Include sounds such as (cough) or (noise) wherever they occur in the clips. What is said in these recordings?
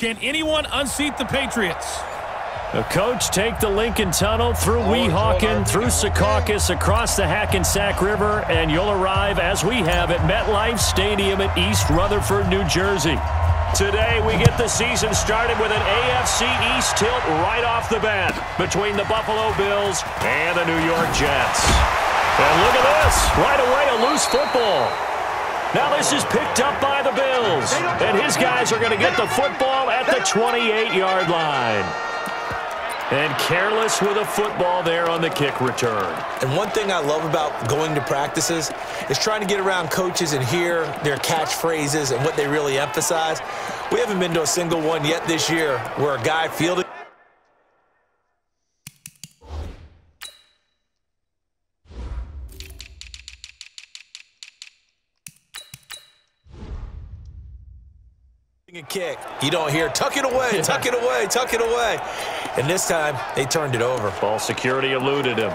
Can anyone unseat the Patriots? The coach take the Lincoln Tunnel through Weehawken, through Secaucus, across the Hackensack River, and you'll arrive, as we have, at MetLife Stadium at East Rutherford, New Jersey. Today, we get the season started with an AFC East tilt right off the bat between the Buffalo Bills and the New York Jets. And look at this. Right away, a loose football. Now this is picked up by the Bills. And his guys are going to get the football at the 28-yard line. And careless with a football there on the kick return. And one thing I love about going to practices is trying to get around coaches and hear their catchphrases and what they really emphasize. We haven't been to a single one yet this year where a guy fielded a kick. You don't hear, tuck it away, tuck it away, tuck it away. And this time, they turned it over. Ball security eluded him.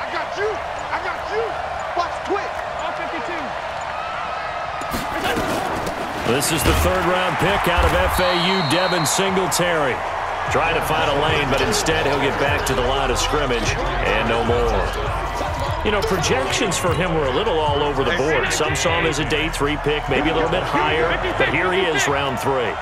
I got you. I got you. Watch quick. This is the third round pick out of FAU, Devin Singletary. Trying to find a lane, but instead he'll get back to the line of scrimmage and no more. You know, projections for him were a little all over the board. Some saw him as a day three pick, maybe a little bit higher, but here he is, round three.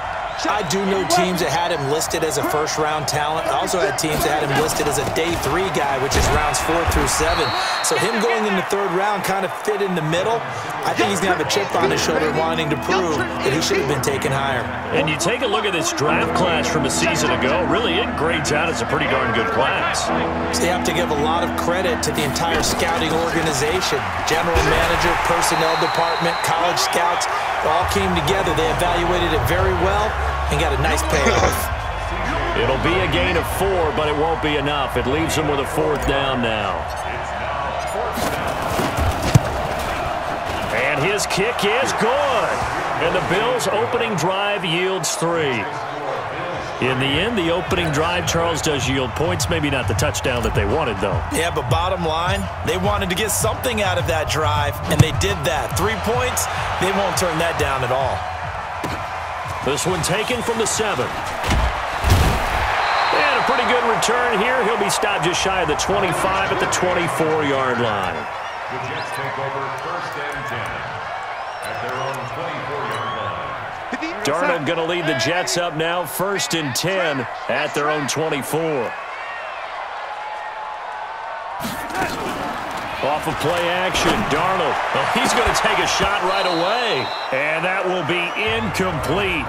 I do know teams that had him listed as a first-round talent. I also had teams that had him listed as a day three guy, which is rounds four through seven. So him going in the third round kind of fit in the middle. I think he's going to have a chip on his shoulder wanting to prove that he should have been taken higher. And you take a look at this draft class from a season ago, really it grades out as a pretty darn good class. So you have to give a lot of credit to the entire scouting organization. General manager, personnel department, college scouts, all came together. They evaluated it very well and got a nice payoff. It'll be a gain of four, but it won't be enough. It leaves them with a fourth down now. And his kick is good. And the Bills' opening drive yields three. In the end, the opening drive, Charles, does yield points. Maybe not the touchdown that they wanted, though. Yeah, but bottom line, they wanted to get something out of that drive, and they did that. Three points, they won't turn that down at all. This one taken from the seven. And a pretty good return here. He'll be stopped just shy of the 25 at the 24-yard line. The Jets take over first and 10 at their own 24-yard line. Darnold going to lead the Jets up now, first and 10 at their own 24. Off of play action, Darnold. Well, he's going to take a shot right away. And that will be incomplete.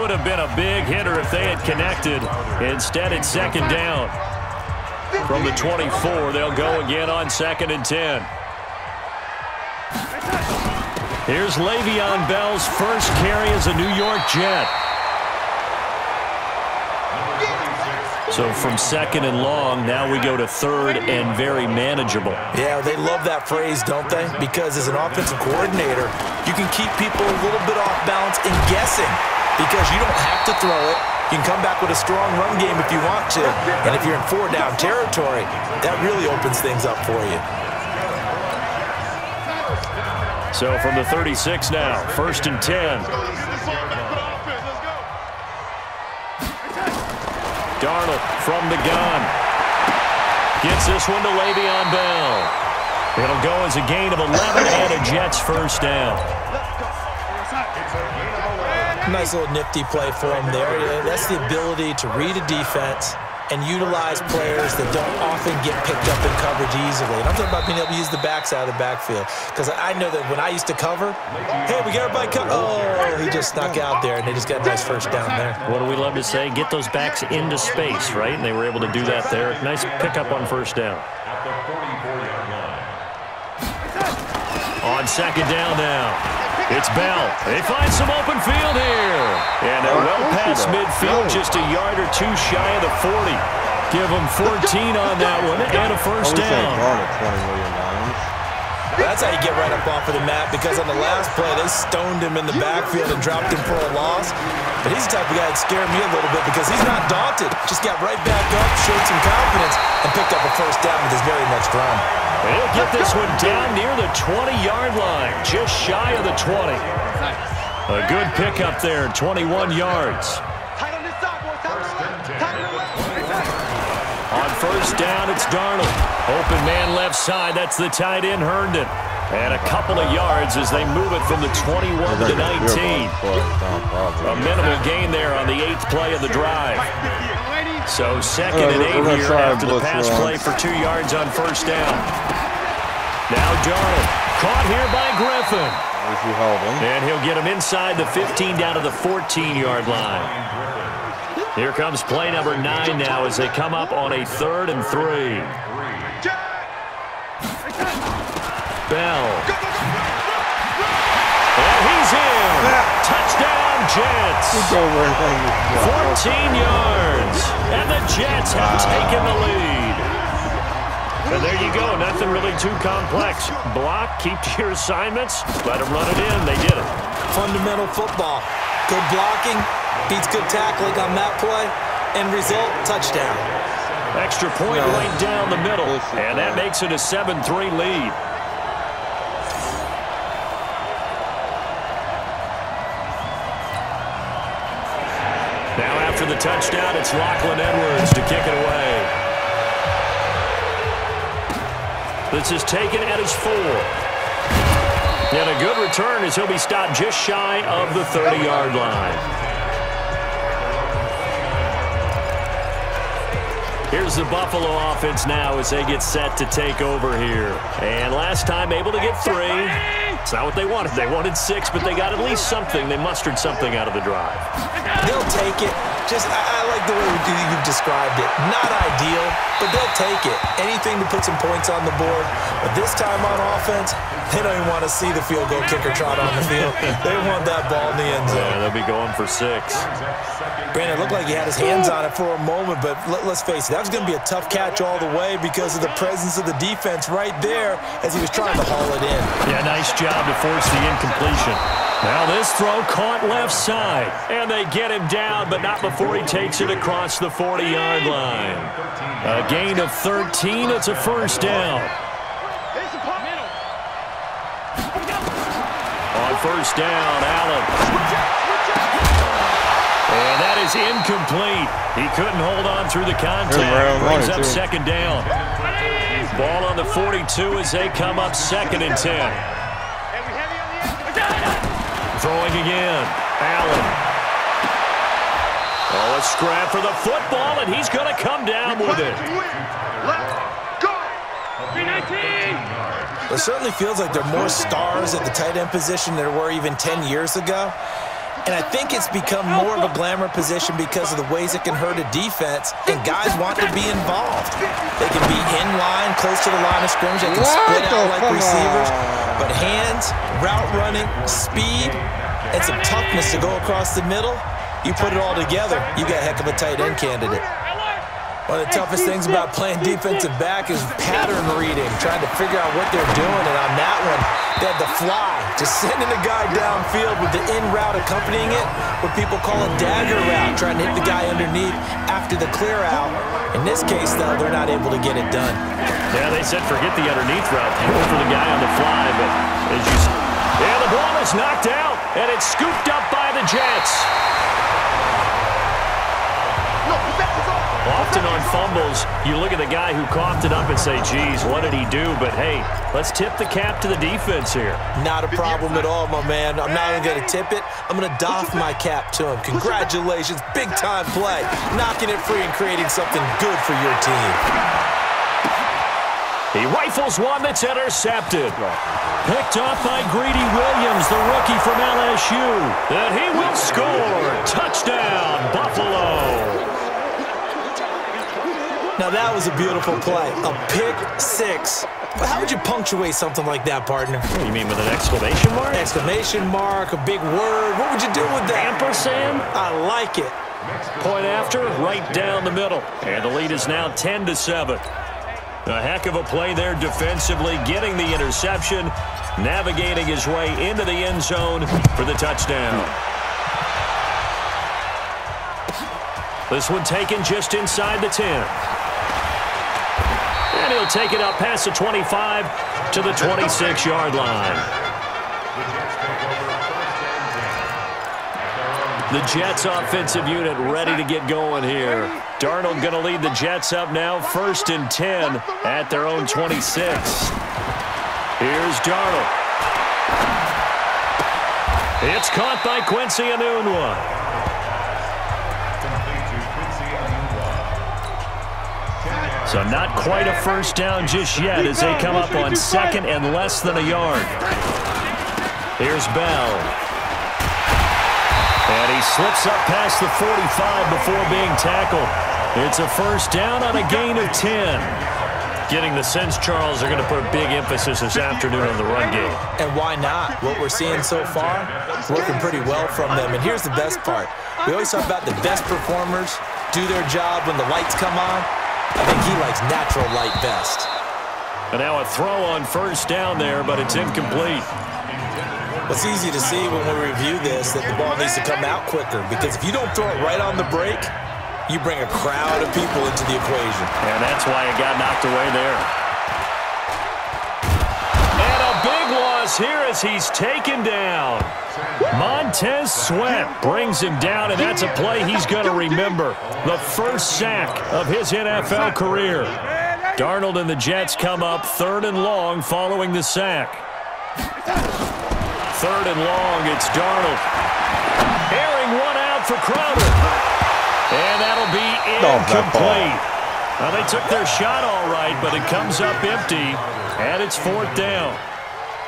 Would have been a big hitter if they had connected. Instead, it's second down. From the 24, they'll go again on second and 10. Here's Le'Veon Bell's first carry as a New York Jet. So from second and long, now we go to third and very manageable. Yeah, they love that phrase, don't they? Because as an offensive coordinator, you can keep people a little bit off balance and guessing because you don't have to throw it. You can come back with a strong run game if you want to. And if you're in four-down territory, that really opens things up for you. So from the 36 now, first and 10. Darnold from the gun. Gets this one to Le'Veon Bell. It'll go as a gain of 11 and a Jets first down. Nice little nifty play for him there. That's the ability to read a defense and utilize players that don't often get picked up in coverage easily. And I'm talking about being able to use the backside of the backfield. Because I know that when I used to cover, hey, we got everybody covered. Oh, he just snuck out there, and they just got a nice first down there. What do we love to say? Get those backs into space, right? And they were able to do that there. Nice pickup on first down. At the 44-yard line. On second down now. It's Bell. They find some open field here. And they're well past midfield, just a yard or two shy of the 40. Give them 14 on that one and a first down. That's how you get right up off of the mat because on the last play, they stoned him in the backfield and dropped him for a loss. But he's the type of guy that scared me a little bit because he's not daunted. Just got right back up, showed some confidence, and picked up a first down with his very next run. He'll get this one down near the 20-yard line, just shy of the 20. A good pickup there, 21 yards. On this side, boys. Tight on the left. Tight on the left. On first down, it's Darnold. Open man left side. That's the tight end, Herndon. And a couple of yards as they move it from the 21 to 19. A minimal gain there on the eighth play of the drive. So second and eight here after the pass play for two yards on first down. Now Darnold. Caught here by Griffin. If you hold him. And he'll get him inside the 15 down to the 14-yard line. Here comes play number nine now as they come up on a third and three. Bell. And he's in. Touchdown, Jets. Go over and hang this 14 yards. And the Jets have taken the lead. And there you go. Nothing really too complex. Block, keep to your assignments, let them run it in. They did it. Fundamental football. Good blocking, beats good tackling on that play. End result, touchdown. Extra point No. right down the middle. And that makes it a 7-3 lead. The touchdown, it's Lachlan Edwards to kick it away. This is taken at his four. And a good return as he'll be stopped just shy of the 30-yard line. Here's the Buffalo offense now as they get set to take over here. And last time able to get three. It's not what they wanted. They wanted six, but they got at least something. They mustered something out of the drive. They'll take it. Just, I, I like the way you- you've described it. Not ideal, but they'll take it. Anything to put some points on the board. But this time on offense, they don't even want to see the field goal kicker trot on the field. (laughs) They want that ball in the end zone. Yeah, they'll be going for six. Brandon, it looked like he had his hands on it for a moment, but let, us face it, that was going to be a tough catch all the way because of the presence of the defense right there as he was trying to haul it in. Yeah, nice job to force the incompletion. Now this throw caught left side. And they get him down, but not before he takes it across the 40-yard line. A gain of 13. It's a first down. Here's the pop. On first down, Allen. And that is incomplete. He couldn't hold on through the contact. Brings up second down. Ball on the 42 as they come up second and 10. Throwing again. Allen. Oh, a scrap for the football, and he's going to come down with it. Left, go. 319. It certainly feels like there are more stars at the tight end position than there were even 10 years ago. And I think it's become more of a glamour position because of the ways it can hurt a defense, and guys want to be involved. They can be in line, close to the line of scrimmage. They can split the out like receivers. But hands, route running, speed, and some toughness to go across the middle, you put it all together, you got a heck of a tight end candidate. One of the toughest things about playing defensive back is pattern reading, trying to figure out what they're doing. And on that one, they had the fly, just sending the guy downfield with the in route accompanying it, what people call a dagger route, trying to hit the guy underneath after the clear out. In this case, though, they're not able to get it done. Yeah, they said forget the underneath route. Go for the guy on the fly, but as you... s- Yeah, the ball is knocked out, and it's scooped up by the Jets. Often on fumbles, you look at the guy who coughed it up and say, geez, what did he do? But hey, let's tip the cap to the defense here. Not a problem at all, my man. I'm not even going to tip it. I'm going to doff my cap to him. Congratulations. Big time play. Knocking it free and creating something good for your team. He rifles one that's intercepted. Picked off by Greedy Williams, the rookie from LSU. And he will score. Touchdown, Buffalo. Now, that was a beautiful play. A pick six. How would you punctuate something like that, partner? You mean with an exclamation mark? Exclamation mark, a big word. What would you do with that? Ampersand? I like it. Point after, right down the middle. And the lead is now 10 to 7. A heck of a play there defensively, getting the interception, navigating his way into the end zone for the touchdown. This one taken just inside the 10. And he'll take it up past the 25 to the 26-yard line. The Jets offensive unit ready to get going here. Darnold going to lead the Jets up now, first and 10 at their own 26. Here's Darnold. It's caught by Quincy Enunwa. So not quite a first down just yet as they come up on second and less than a yard. Here's Bell. And he slips up past the 45 before being tackled. It's a first down on a gain of 10. Getting the sense, Charles, are going to put a big emphasis this afternoon on the run game. And why not? What we're seeing so far, working pretty well from them. And here's the best part. We always talk about the best performers do their job when the lights come on. I think he likes natural light best. And now a throw on first down there, but it's incomplete. It's easy to see when we review this that the ball needs to come out quicker because if you don't throw it right on the break, you bring a crowd of people into the equation. And that's why it got knocked away there. Loss here as he's taken down. Montez Sweat brings him down, and that's a play he's going to remember. The first sack of his NFL career. Darnold and the Jets come up third and long following the sack. Third and long, it's Darnold. Airing one out for Crowder. And that'll be incomplete. Now, they took their shot all right, but it comes up empty, and it's fourth down.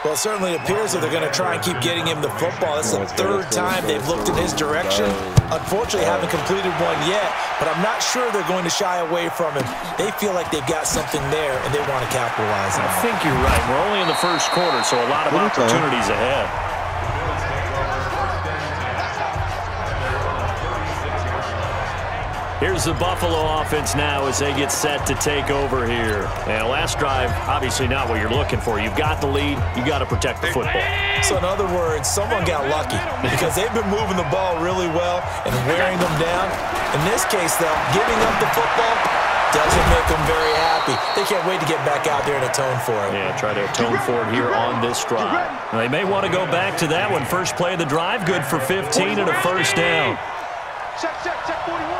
Well, it certainly appears that they're going to try and keep getting him the football. That's the third time they've looked in his direction. Unfortunately, haven't completed one yet, but I'm not sure they're going to shy away from him. They feel like they've got something there, and they want to capitalize on it. I think you're right. We're only in the first quarter, so a lot of opportunities ahead. Here's the Buffalo offense now as they get set to take over here. And last drive, obviously not what you're looking for. You've got the lead. you got to protect the football. So in other words, someone got lucky because they've been moving the ball really well and wearing them down. In this case, though, giving up the football doesn't make them very happy. They can't wait to get back out there and atone for it. Yeah, try to atone for it here on this drive. They may want to go back to that one. First play of the drive, good for 15 and a first down. Check, check, check 41.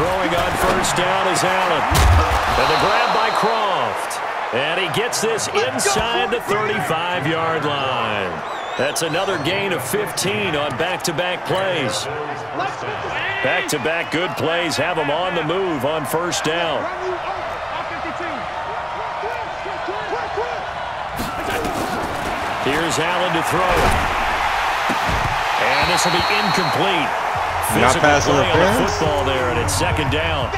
Throwing on first down is Allen. And the grab by Kroft. And he gets this inside the 35-yard line. That's another gain of 15 on back-to-back -back plays. Back-to-back -back good plays have them on the move on first down. Here's Allen to throw. And this will be incomplete. Physical Not pass on the football there, and it's second down.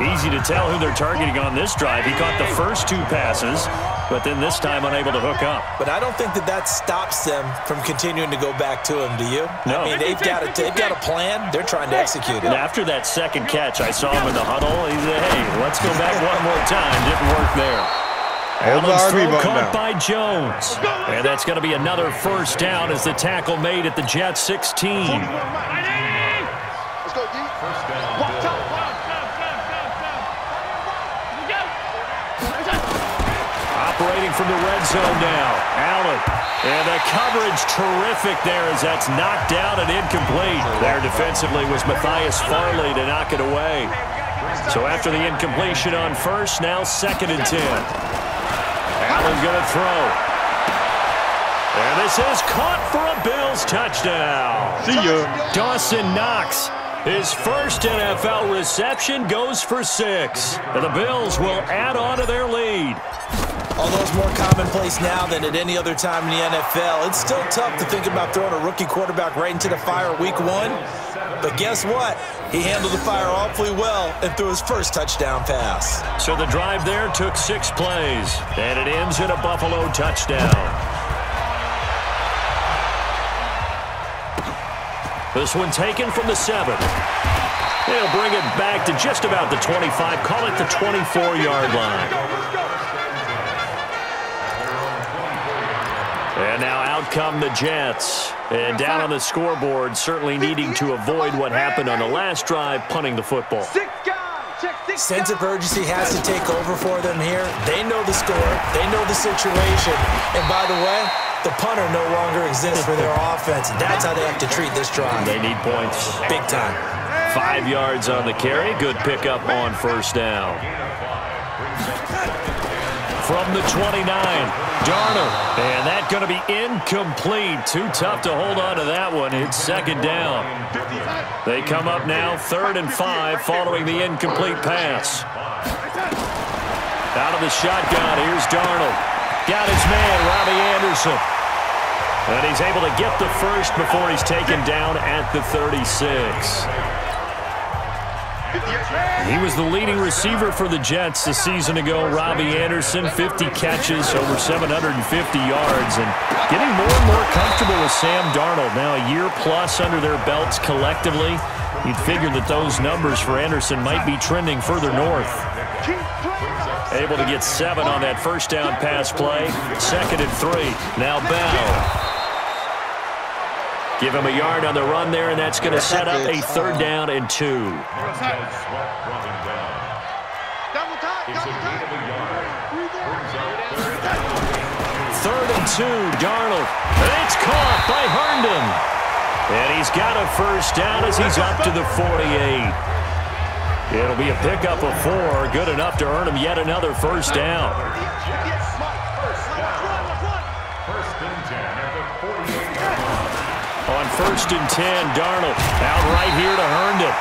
Easy to tell who they're targeting on this drive. He caught the first two passes, but then this time unable to hook up. But I don't think that that stops them from continuing to go back to him, do you? No. I mean, they've got, a, they've got a plan. They're trying to execute it. And after that second catch, I saw him in the huddle. He said, hey, let's go back one more time. Didn't work there. Allen's throw caught down. by Jones. And that's going to be another first down as the tackle made at the Jets 16. From the red zone now. Allen. And the coverage terrific there as that's knocked down and incomplete. There defensively was Matthias Farley to knock it away. So after the incompletion on first, now second and 10. Allen going to throw. And this is caught for a Bills touchdown. See you. Dawson Knox his first NFL reception goes for six. And the Bills will add on to their lead. Although it's more commonplace now than at any other time in the NFL, it's still tough to think about throwing a rookie quarterback right into the fire week one. But guess what? He handled the fire awfully well and threw his first touchdown pass. So the drive there took six plays, and it ends in a Buffalo touchdown. This one taken from the seven. They'll bring it back to just about the 25. Call it the 24-yard line. And now out come the Jets. And down on the scoreboard, certainly needing to avoid what happened on the last drive, punting the football. Six guys. Check six Sense of urgency has to take over for them here. They know the score. They know the situation. And by the way, the punter no longer exists for their offense. That's how they have to treat this drive. They need points. Big time. Five yards on the carry. Good pickup on first down. From the 29, Darnold. And that going to be incomplete. Too tough to hold on to that one. It's second down. They come up now, third and five, following the incomplete pass. Out of the shotgun, here's Darnold. Got his man, Robbie Anderson. And he's able to get the first before he's taken down at the 36. He was the leading receiver for the Jets a season ago. Robbie Anderson, 50 catches, over 750 yards, and getting more and more comfortable with Sam Darnold. Now a year plus under their belts collectively. You'd figure that those numbers for Anderson might be trending further north. Able to get seven on that first down pass play. Second and three. Now Bell. Give him a yard on the run there, and that's going to set up a third down and two. Swept running down. Double time. It's a Double gain time. of a yard. Brings up third. Third and two, Darnold. And it's caught by Herndon. And he's got a first down as he's up to the 48. It'll be a pickup of four, good enough to earn him yet another first down. First and 10 at the 48-yard line. On first and 10, Darnold out right here to Herndon.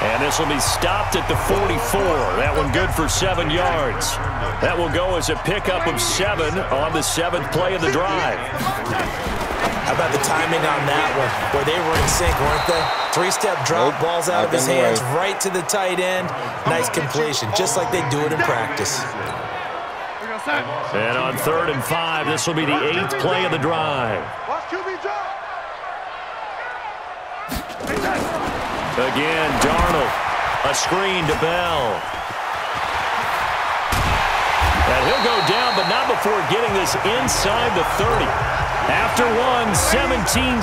And this will be stopped at the 44. That one good for seven yards. That will go as a pickup of seven on the seventh play of the drive. How about the timing on that one? Where they were in sync, weren't they? Three-step drop, Nope, balls out of his hands, way. right to the tight end. Nice completion, just like they do it in practice. And on third and five, this will be the eighth play of the drive. Watch QB drop. Again, Darnold. A screen to Bell. And he'll go down, but not before getting this inside the 30. After one, 17-7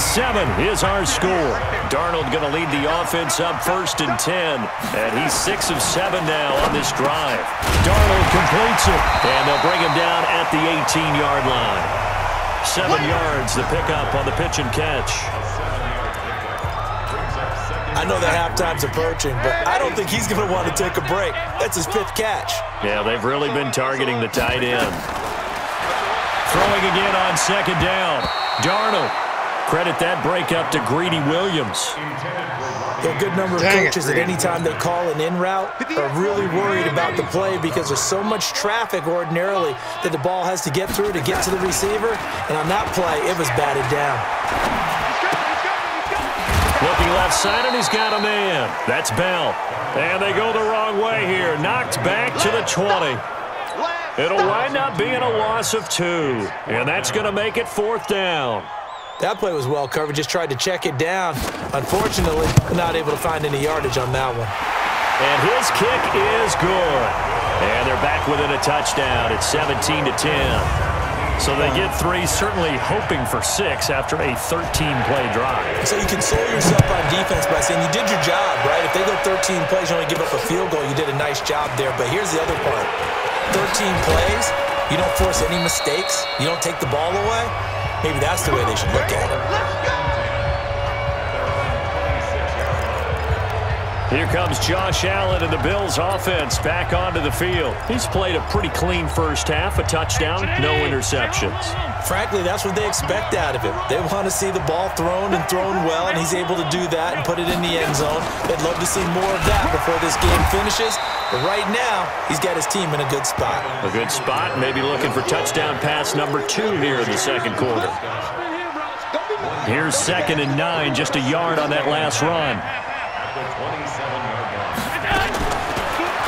is our score. Darnold going to lead the offense up first and 10. And he's 6 of 7 now on this drive. Darnold completes it. And they'll bring him down at the 18-yard line. Seven yards, the pickup on the pitch and catch. I know the halftime's approaching, but I don't think he's going to want to take a break. That's his fifth catch. Yeah, they've really been targeting the tight end. Throwing again on second down. Darnold. Credit that breakup to Greedy Williams. There are a good number of Dang it, coaches at any time they call an in route are really worried about the play because there's so much traffic ordinarily that the ball has to get through to get to the receiver. And on that play, it was batted down. Looking left side, and he's got a man. That's Bell. And they go the wrong way here. Knocked back to the 20. It'll wind up being a loss of two. And that's going to make it fourth down. That play was well covered, just tried to check it down. Unfortunately, not able to find any yardage on that one. And his kick is good. And they're back within a touchdown. It's 17 to 10. So they get three, certainly hoping for six after a 13-play drive. So you console yourself on defense by saying you did your job, right? If they go 13 plays, you only give up a field goal, you did a nice job there. But here's the other part. 13 plays, you don't force any mistakes, you don't take the ball away. Maybe that's the way they should look at it. Here comes Josh Allen and the Bills offense back onto the field. He's played a pretty clean first half, a touchdown, no interceptions. Frankly, that's what they expect out of him. They want to see the ball thrown and thrown well, and he's able to do that and put it in the end zone. They'd love to see more of that before this game finishes. But right now, he's got his team in a good spot. A good spot, maybe looking for touchdown pass number two here in the second quarter. Here's second and nine, just a yard on that last run.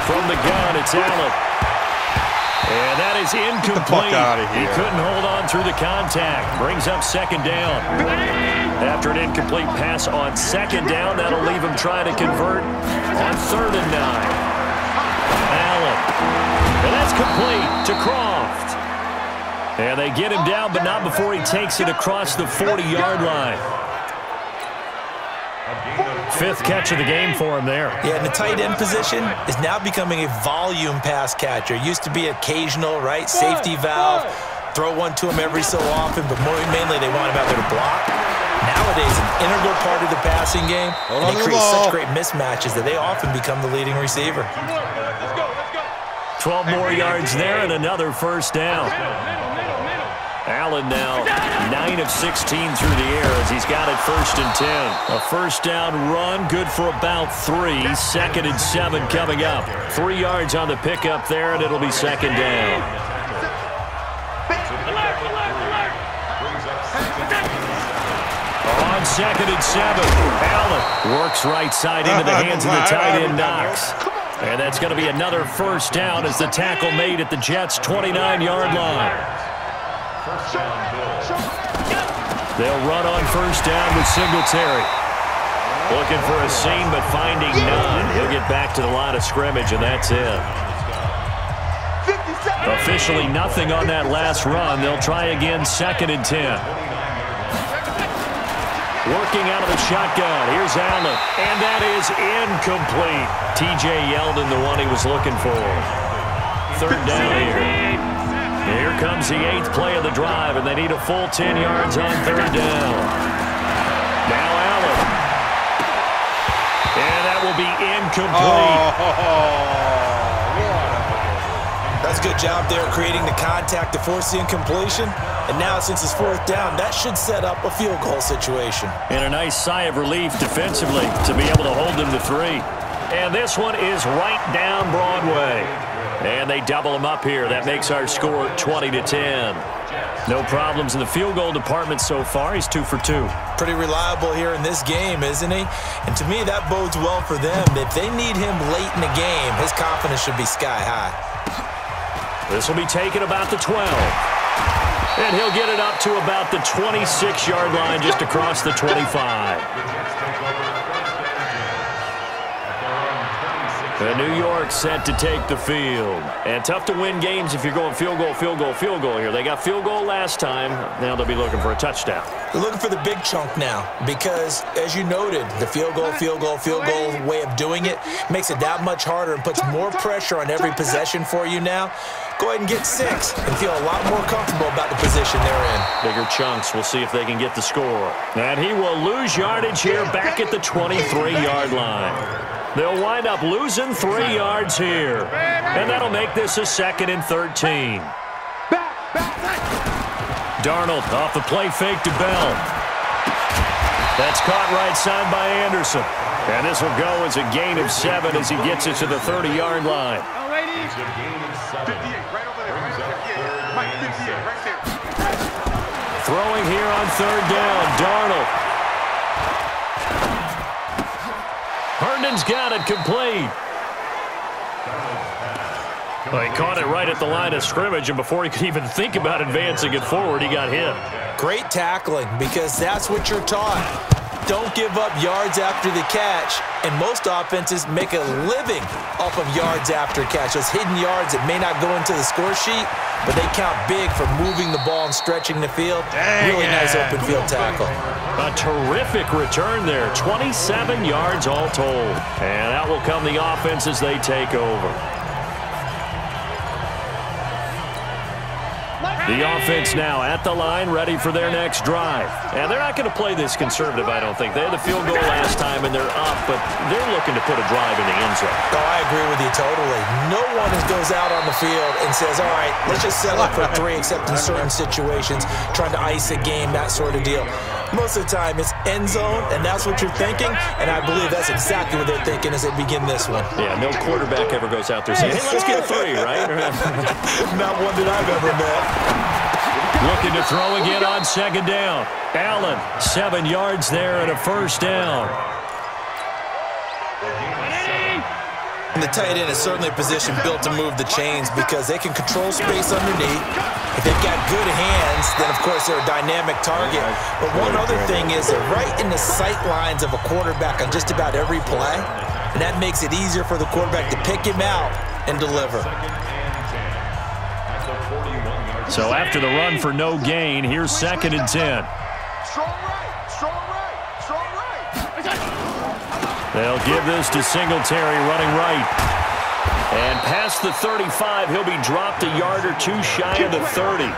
From the gun, it's Allen. And that is incomplete. He couldn't hold on through the contact. Brings up second down. After an incomplete pass on second down, that'll leave him trying to convert on third and nine. Allen. And that's complete to Kroft. And they get him down, but not before he takes it across the 40-yard line. Fifth catch of the game for him there. Yeah, and the tight end position is now becoming a volume pass catcher. Used to be occasional, right? Safety valve. Throw one to him every so often, but more mainly they want him out there to block. Nowadays, an integral part of the passing game, and they create such great mismatches that they often become the leading receiver. 12 more yards there and another first down. Allen now 9 of 16 through the air as he's got it first and 10. A first down run, good for about three. Second and seven coming up. Three yards on the pickup there, and it'll be second down. On second and seven, Allen works right side into the hands of the (laughs) tight end Knox. And that's going to be another first down as the tackle made at the Jets' 29-yard line. They'll run on first down with Singletary. Looking for a seam, but finding none. He'll get back to the line of scrimmage, and that's it. Officially nothing on that last run. They'll try again second and 10. Working out of the shotgun. Here's Allen. And that is incomplete. T.J. Yeldon, the one he was looking for. Third down here. Here comes the eighth play of the drive, and they need a full 10 yards on third down. Now Allen. And that will be incomplete. Oh, (laughs) That's a good job there creating the contact to force the incompletion. And now since it's fourth down, that should set up a field goal situation. And a nice sigh of relief defensively to be able to hold them to three. And this one is right down Broadway. And they double him up here. That makes our score 20 to 10. No problems in the field goal department so far. He's two for two. Pretty reliable here in this game, isn't he? And to me, that bodes well for them. If they need him late in the game, his confidence should be sky high. This will be taken about the 12. And he'll get it up to about the 26-yard line just across the 25. The New York set to take the field. And tough to win games if you're going field goal, field goal, field goal here. They got field goal last time. Now they'll be looking for a touchdown. They're looking for the big chunk now because, as you noted, the field goal, field goal, field goal way of doing it makes it that much harder and puts more pressure on every possession for you now. Go ahead and get six and feel a lot more comfortable about the position they're in. Bigger chunks. We'll see if they can get the score. And he will lose yardage here back at the 23-yard line. They'll wind up losing three yards here. And that'll make this a second and 13. Darnold off the play fake to Bell. That's caught right side by Anderson. And this will go as a gain of seven as he gets it to the 30-yard line. Throwing here on third down, Darnold. Herndon's got it complete. Well, he caught it right at the line of scrimmage, and before he could even think about advancing it forward, he got hit. Great tackling because that's what you're taught. Don't give up yards after the catch, and most offenses make a living off of yards after catch. Those hidden yards that may not go into the score sheet, but they count big for moving the ball and stretching the field. Dang really it. nice open field tackle. A terrific return there. 27 yards all told. And out will come the offense as they take over. The offense now at the line, ready for their next drive. And they're not going to play this conservative, I don't think. They had the field goal last time, and they're up, but they're looking to put a drive in the end zone. Oh, I agree with you totally. No one goes out on the field and says, all right, let's just settle for three, except in certain situations, trying to ice a game, that sort of deal. Most of the time, it's end zone, and that's what you're thinking, and I believe that's exactly what they're thinking as they begin this one. Yeah, no quarterback ever goes out there saying, hey, let's get three, right? (laughs) Not one that I've ever met. Looking to throw again on second down. Allen, seven yards there and a first down. And the tight end is certainly a position built to move the chains because they can control space underneath. If they've got good hands, then of course they're a dynamic target. But one other thing is they're right in the sight lines of a quarterback on just about every play. And that makes it easier for the quarterback to pick him out and deliver. So after the run for no gain, here's second and 10. Strong right, strong right, strong right. They'll give this to Singletary running right. And past the 35, he'll be dropped a yard or two shy of the 30.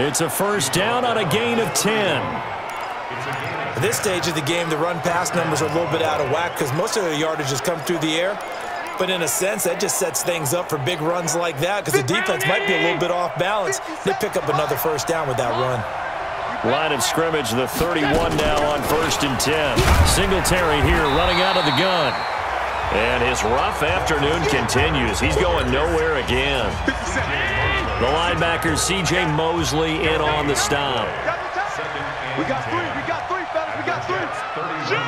It's a first down on a gain of 10. At this stage of the game, the run-pass numbers are a little bit out of whack because most of the yardage has come through the air. But in a sense, that just sets things up for big runs like that because the defense might be a little bit off balance. They pick up another first down with that run. Line of scrimmage, the 31 now on first and 10. Singletary here running out of the gun. And his rough afternoon continues. He's going nowhere again. The linebacker, C.J. Mosley, in on the stop. We got three, we got three, fellas, we got three. Shoot,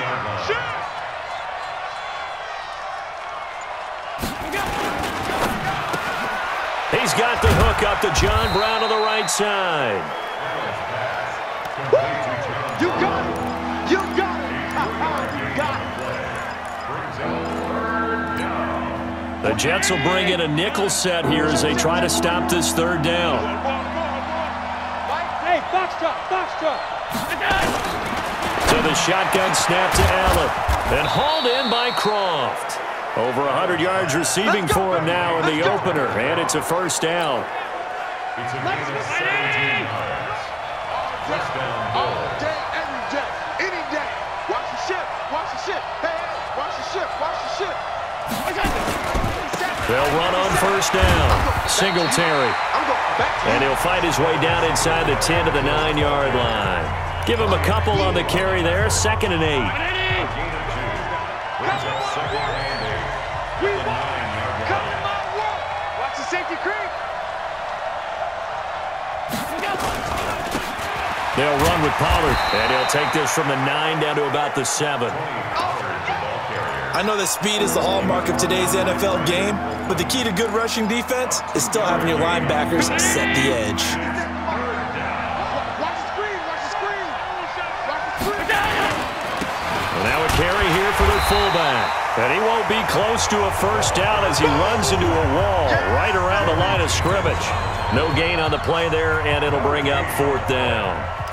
shoot. He's got the hook up to John Brown on the right side. You got it, you got it, you got it. The Jets will bring in a nickel set here as they try to stop this third down. Hey, box truck, box truck. To the shotgun snap to Allen. Then hauled in by Kroft. Over 100 yards receiving for him now in the opener, and it's a first down. It's a gain of 17 yards. First down, All Bills. day, every day, any day. Watch the ship, watch the ship. Hey, hey, watch the ship, watch the ship. They'll run on first down. Singletary. And he'll fight his way down inside the 10 to the 9-yard line. Give him a couple on the carry there, second and eight. They'll run with Pollard, and he'll take this from the 9 down to about the 7. I know that speed is the hallmark of today's NFL game, but the key to good rushing defense is still having your linebackers set the edge. Carry here for the fullback. And he won't be close to a first down as he runs into a wall right around the line of scrimmage. No gain on the play there, and it'll bring up fourth down.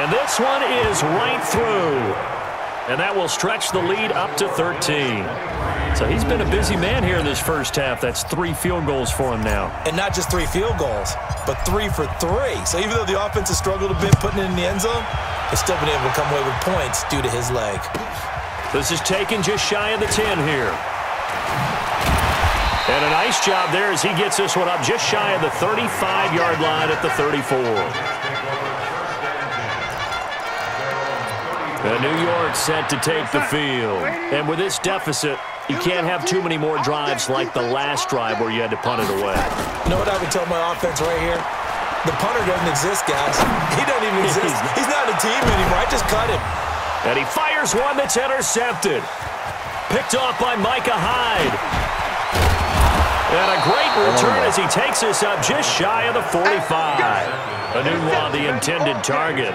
And this one is right through. And that will stretch the lead up to 13. So he's been a busy man here in this first half. That's three field goals for him now. And not just three field goals, but three for three. So even though the offense has struggled a bit putting it in the end zone, they've still been able to come away with points due to his leg. This is taken just shy of the 10 here. And a nice job there as he gets this one up just shy of the 35-yard line at the 34. And New York set to take the field. And with this deficit, you can't have too many more drives like the last drive where you had to punt it away. You know what I would tell my offense right here? The punter doesn't exist, guys. He doesn't even (laughs) exist. He's not a team anymore. I just cut him. And he fires one that's intercepted. Picked off by Micah Hyde. And a great return as he takes this up just shy of the 45. Enunwa, the intended target.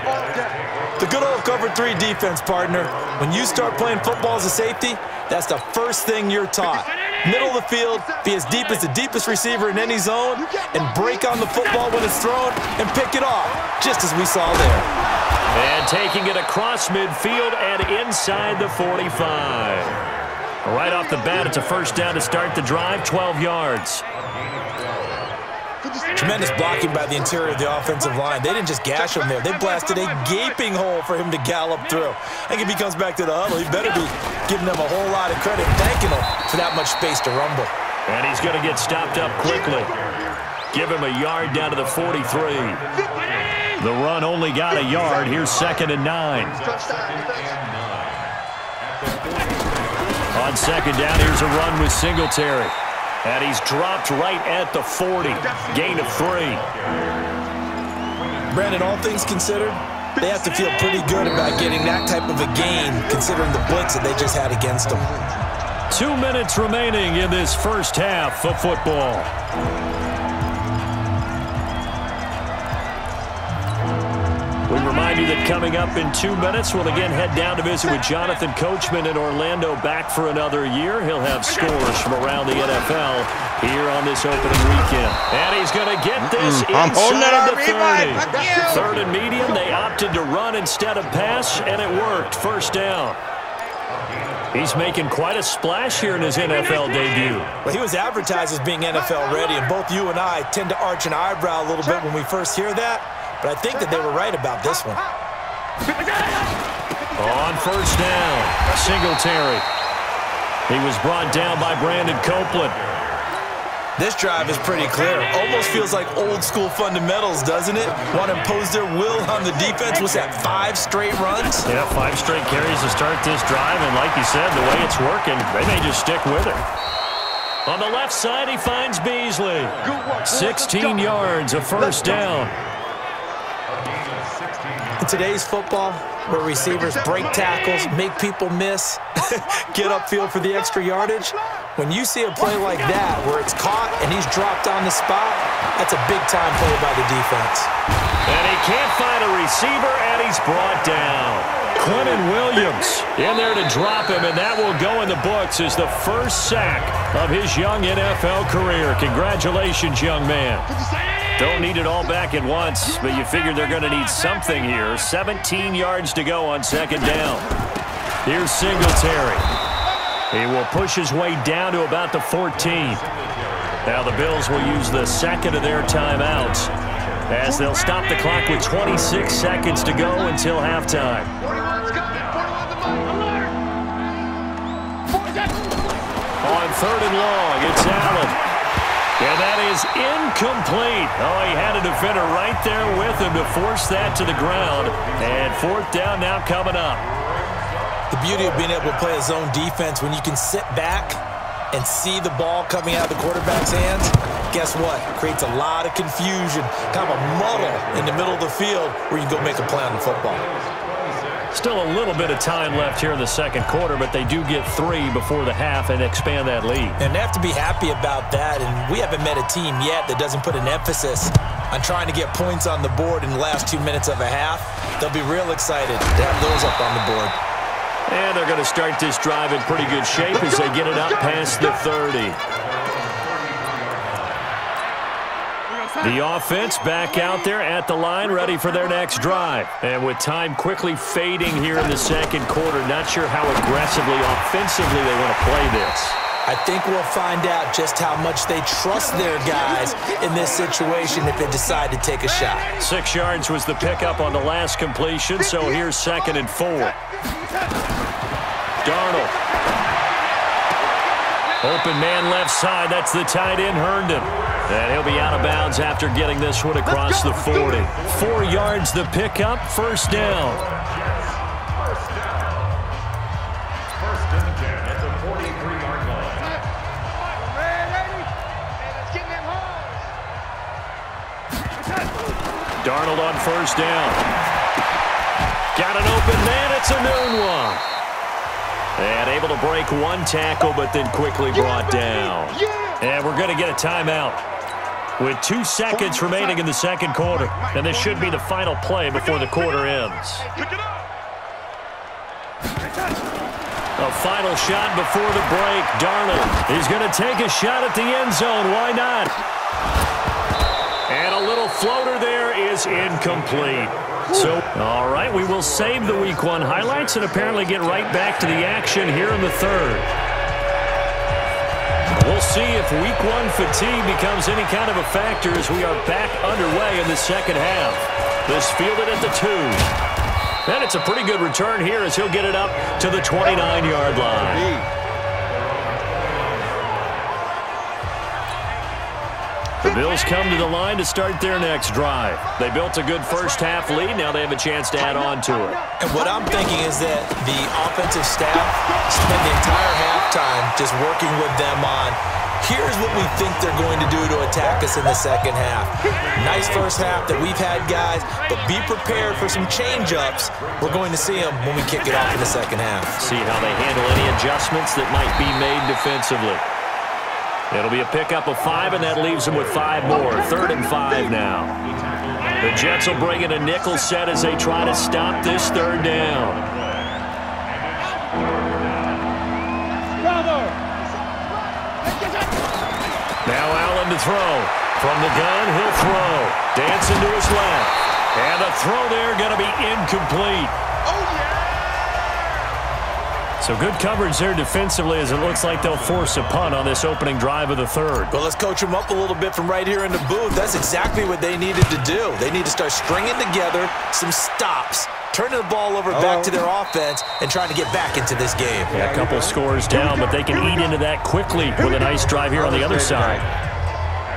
The good old cover three defense, partner. When you start playing football as a safety, that's the first thing you're taught. Middle of the field, be as deep as the deepest receiver in any zone, and break on the football when it's thrown and pick it off, just as we saw there. And taking it across midfield and inside the 45. Right off the bat, it's a first down to start the drive, 12 yards. Tremendous blocking by the interior of the offensive line. They didn't just gash him there. They blasted a gaping hole for him to gallop through. I think if he comes back to the huddle, he better be giving them a whole lot of credit, thanking them for that much space to rumble. And he's going to get stopped up quickly. Give him a yard down to the 43. The run only got a yard. Here's second and nine. On second down, here's a run with Singletary. And he's dropped right at the 40. Gain of three. Brandon, all things considered, they have to feel pretty good about getting that type of a gain, considering the blitz that they just had against them. Two minutes remaining in this first half of football. Remind you that coming up in two minutes, we'll again head down to visit with Jonathan Coachman in Orlando back for another year. He'll have scores from around the NFL here on this opening weekend. And he's going to get this Mm, I'm holding it inside the 30. Third and medium, they opted to run instead of pass, and it worked. First down. He's making quite a splash here in his NFL debut. Well, he was advertised as being NFL ready, and both you and I tend to arch an eyebrow a little bit when we first hear that, but I think that they were right about this one. On first down, Singletary. He was brought down by Brandon Copeland. This drive is pretty clear. Almost feels like old school fundamentals, doesn't it? Want to impose their will on the defense. Was that five straight runs? Yeah, five straight carries to start this drive, and like you said, the way it's working, they may just stick with it. On the left side, he finds Beasley. 16 yards, a first down. In today's football, where receivers break tackles, make people miss, (laughs) get upfield for the extra yardage, when you see a play like that where it's caught and he's dropped on the spot, that's a big-time play by the defense. And he can't find a receiver, and he's brought down. Quinnen Williams in there to drop him, and that will go in the books as the first sack of his young NFL career. Congratulations, young man. Don't need it all back at once, but you figure they're going to need something here. 17 yards to go on second down. Here's Singletary. He will push his way down to about the 14. Now the Bills will use the second of their timeouts as they'll stop the clock with 26 seconds to go until halftime. 41's got it. 41 the ball. Alert. Four's it. On third and long, it's Allen. And that is incomplete. Oh, he had a defender right there with him to force that to the ground. And fourth down now coming up. The beauty of being able to play a zone defense when you can sit back and see the ball coming out of the quarterback's hands, guess what? Creates a lot of confusion, kind of a muddle in the middle of the field where you can go make a play on the football. Still a little bit of time left here in the second quarter, but they do get three before the half and expand that lead. And they have to be happy about that, and we haven't met a team yet that doesn't put an emphasis on trying to get points on the board in the last two minutes of a half. They'll be real excited to have those up on the board. And they're going to start this drive in pretty good shape as they get it up past the 30. The offense back out there at the line, ready for their next drive. And with time quickly fading here in the second quarter, not sure how aggressively, offensively they want to play this. I think we'll find out just how much they trust their guys in this situation if they decide to take a shot. Six yards was the pickup on the last completion, so here's second and four. Darnold. Open man left side. That's the tight end, Herndon. And he'll be out of bounds after getting this one across the 40. Four yards the pickup, first down. First and 10 at the 43-yard line. Ready? Hey, let's them holes. Darnold on first down. Got an open man. It's Enunwa. And able to break one tackle, but then quickly brought down. And we're going to get a timeout with two seconds remaining in the second quarter. And this should be the final play before the quarter ends. A final shot before the break. Darnold is going to take a shot at the end zone. Why not? And a little floater there is incomplete. So, all right, we will save the week one highlights and apparently get right back to the action here in the third. We'll see if week one fatigue becomes any kind of a factor as we are back underway in the second half. This fielded at the two. And it's a pretty good return here as he'll get it up to the 29-yard line. Bills come to the line to start their next drive. They built a good first half lead. Now they have a chance to add on to it. And what I'm thinking is that the offensive staff spent the entire halftime just working with them on here's what we think they're going to do to attack us in the second half. Nice first half that we've had, guys, but be prepared for some change-ups. We're going to see them when we kick it off in the second half. See how they handle any adjustments that might be made defensively. It'll be a pickup of five, and that leaves them with five more. Third and five now. The Jets will bring in a nickel set as they try to stop this third down. Now Allen to throw. From the gun, he'll throw. Dancing to his left. And the throw there going to be incomplete. Oh, So good coverage there defensively as it looks like they'll force a punt on this opening drive of the third. Well, let's coach them up a little bit from right here in the booth. That's exactly what they needed to do. They need to start stringing together some stops, turning the ball over back to their offense, and trying to get back into this game. Yeah, a couple scores down, but they can eat into that quickly with a nice drive here on the other side.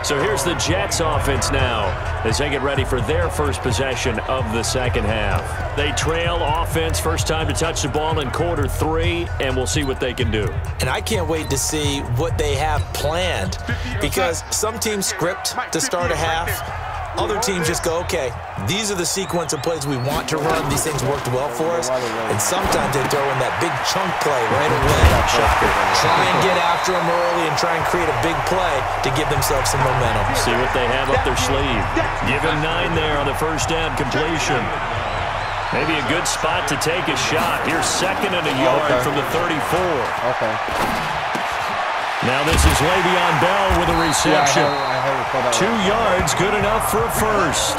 So here's the Jets offense now as they get ready for their first possession of the second half. They trail offense first time to touch the ball in quarter three, and we'll see what they can do. And I can't wait to see what they have planned because some teams script to start a half. Other teams just go, okay, these are the sequence of plays we want to run. These things worked well for us. And sometimes they throw in that big chunk play right away. Try and get after them early and try and create a big play to give themselves some momentum. See what they have up their sleeve. Give him nine there on the first down completion. Maybe a good spot to take a shot. Here's second and a yard Okay. from the 34. Okay. Now this is Le'Veon Bell with a Yeah, I reception. heard, I heard it called out. Two yards, good enough for a first.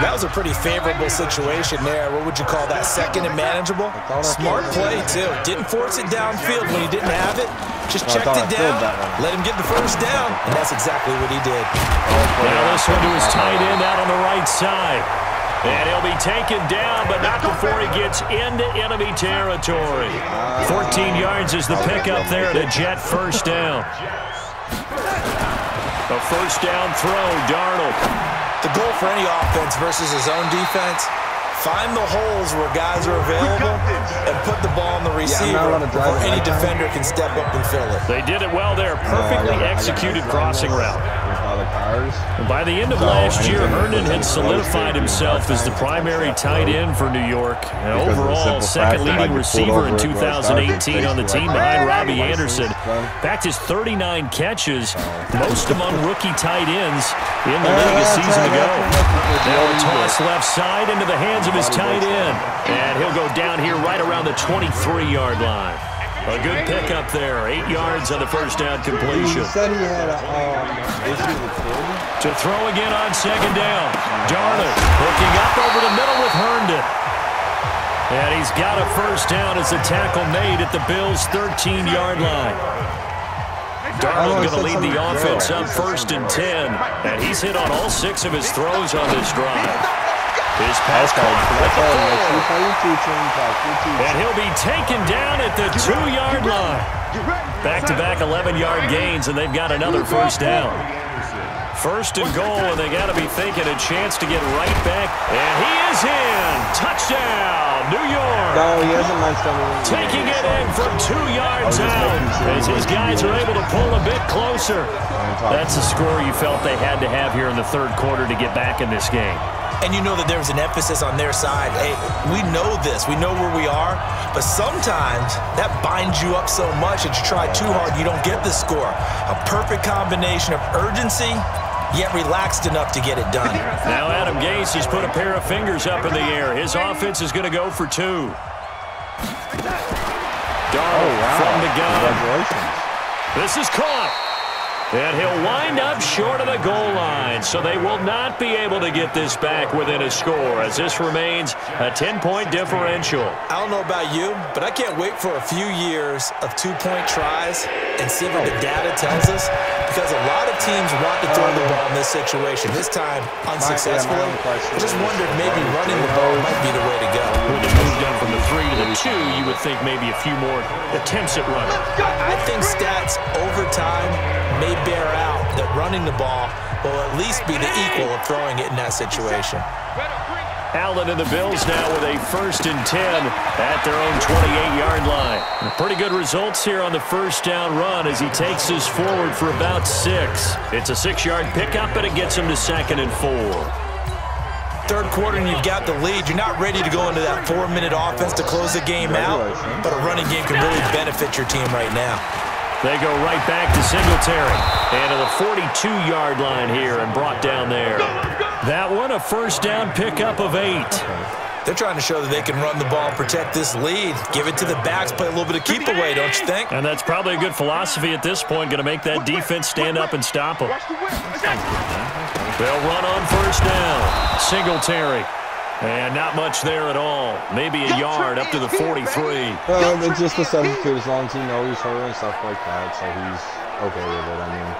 That was a pretty favorable situation there. What would you call that? Second and manageable? Smart play, too. Didn't force it downfield when he didn't have it. Just checked it down, let him get the first down, and that's exactly what he did. Now this one to his tight end out on the right side. And he'll be taken down, but not before he gets into enemy territory. 14 yards is the pickup there at a Jet first down. A first down throw, Darnold. The goal for any offense versus his own defense, find the holes where guys are available and put the ball on the receiver allowed to before any defender can step up and fill it. They did it well there. Perfectly executed crossing route. And by the end of So, last year, Herndon had solidified himself as the primary tight end for New York. And Because of the overall, second fact that, like, leading receiver in over it, well, it started 2018 on the team behind Robbie Anderson. done." Backed his 39 catches, most among rookie tight ends in the league a season ago. Now a toss left side into the hands of his tight end. And he'll go down here right around the 23-yard line. A good pickup there. Eight yards on the first down He completion. said he had a um, issue with To throw again on second down. Darnold hooking up over the middle with Herndon. And he's got a first down as the tackle made at the Bills' 13-yard line. Darnold going to lead the offense up first and 10. And he's hit on all six of his throws on this drive. His pass Okay, caught so at that's the all. Make four. sure you tell your teacher and talk to your teacher. And he'll be taken down at the two-yard line. Back-to-back 11-yard gains, and they've got another first down. First and goal, and they got to be thinking a chance to get right back. And he is in. Touchdown, New York. No, he hasn't anything. Taking it in from two yards out as his guys are able to pull a bit closer. That's the score you felt they had to have here in the third quarter to get back in this game. And you know that there's an emphasis on their side. Hey, we know this. We know where we are. But sometimes that binds you up so much that you try too hard, you don't get the score. A perfect combination of urgency, yet relaxed enough to get it done. Now Adam Gase has put a pair of fingers up in the air. His offense is going to go for two. Darnold Oh, wow. from the gun. Congratulations. This is caught. And he'll wind up short of the goal line, so they will not be able to get this back within a score as this remains a 10-point differential. I don't know about you, but I can't wait for a few years of two-point tries and see what the data tells us because a lot of teams want to throw the ball in this situation. This time, unsuccessfully. I just wondered maybe running the ball might be the way to go. When they moved up from the three to the two, you would think maybe a few more attempts at running. I think stats over time may bear out that running the ball will at least be the equal of throwing it in that situation. Allen and the Bills now with a first and 10 at their own 28-yard line. Pretty good results here on the first down run as he takes us forward for about six. It's a six-yard pickup, and it gets him to second and four. Third quarter and you've got the lead. You're not ready to go into that four-minute offense to close the game out, but a running game can really benefit your team right now. They go right back to Singletary. And to the 42-yard line here and brought down there. That one, a first down pickup of eight. They're trying to show that they can run the ball protect this lead. Give it to the backs, play a little bit of keep away, don't you think? And that's probably a good philosophy at this point, going to make that defense stand up and stop them. They'll run on first down. Singletary. And not much there at all. Maybe a yard up to the 43. Uh, it's just a substitute as long as he knows her and stuff like that, so he's okay with it. I mean,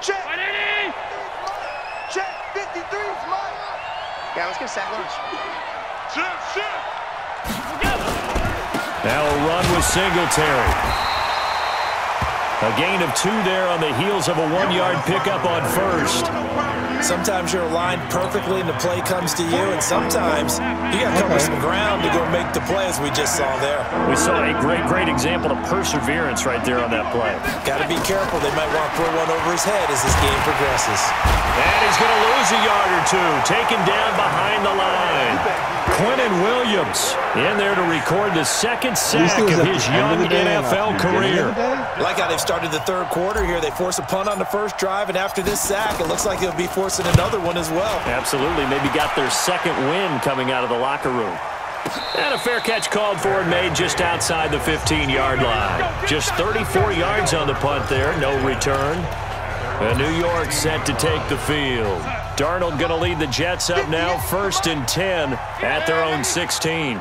Check. Check. 53 is mine. Yeah, let's get sack lunch. Check, check. Now a run with Singletary. A gain of two there on the heels of a one-yard pickup on first. Sometimes you're aligned perfectly and the play comes to you, and sometimes you got to cover some ground to go make the play, as we just saw there. We saw a great, great example of perseverance right there on that play. Got to be careful. They might want to throw one over his head as this game progresses. And he's going to lose a yard or two, taken down behind the line. Quinnen Williams in there to record the second sack of his at the end young of day, NFL the career. of. Like how they've started the third quarter here. They force a punt on the first drive, and after this sack, it looks like they'll be forcing another one as well. Absolutely. Maybe got their second win coming out of the locker room. And a fair catch called for and made just outside the 15-yard line. Just 34 yards on the punt there, no return. And New York set to take the field. Darnold going to lead the Jets up now, first and 10 at their own 16.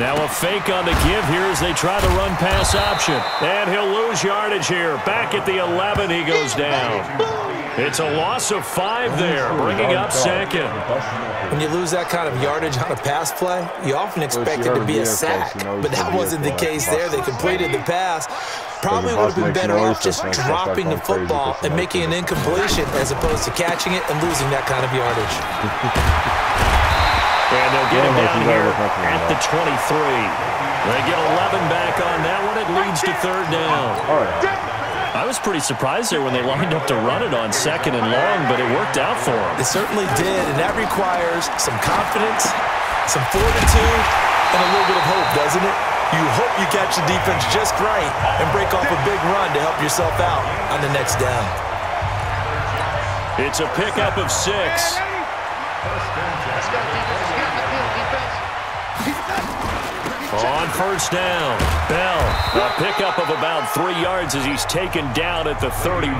Now a fake on the give here as they try the run pass option. And he'll lose yardage here. Back at the 11, he goes down. It's a loss of five there, bringing up second. When you lose that kind of yardage on a pass play, you often expect it to be a sack. But that wasn't the case there. They completed the pass. Probably would have been better off just dropping the football and making an incompletion as opposed to catching it and losing that kind of yardage. (laughs) And they'll get him down here at at the 23. They get 11 back on that one. It leads to third down. All right. I was pretty surprised there when they lined up to run it on second and long, but it worked out for them. It certainly did, and that requires some confidence, some fortitude, and a little bit of hope, doesn't it? You hope you catch the defense just right and break off a big run to help yourself out on the next down. It's a pickup of six. On first down, Bell, a pickup of about three yards as he's taken down at the 31.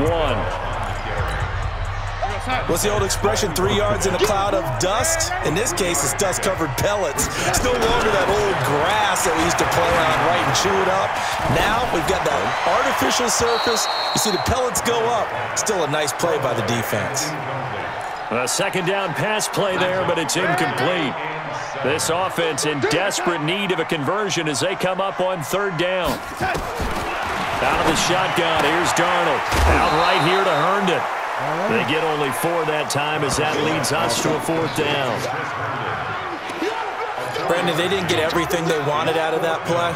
What's the old expression, three yards in a cloud of dust? In this case, it's dust-covered pellets. It's no longer that old grass that we used to play on, right, and chew it up. Now we've got that artificial surface. You see the pellets go up. Still a nice play by the defense. A second down pass play there, but it's incomplete. This offense in desperate need of a conversion as they come up on third down. Out of the shotgun, here's Darnold. Out right here to Herndon. They get only four that time as that leads us to a fourth down. Brandon, they didn't get everything they wanted out of that play.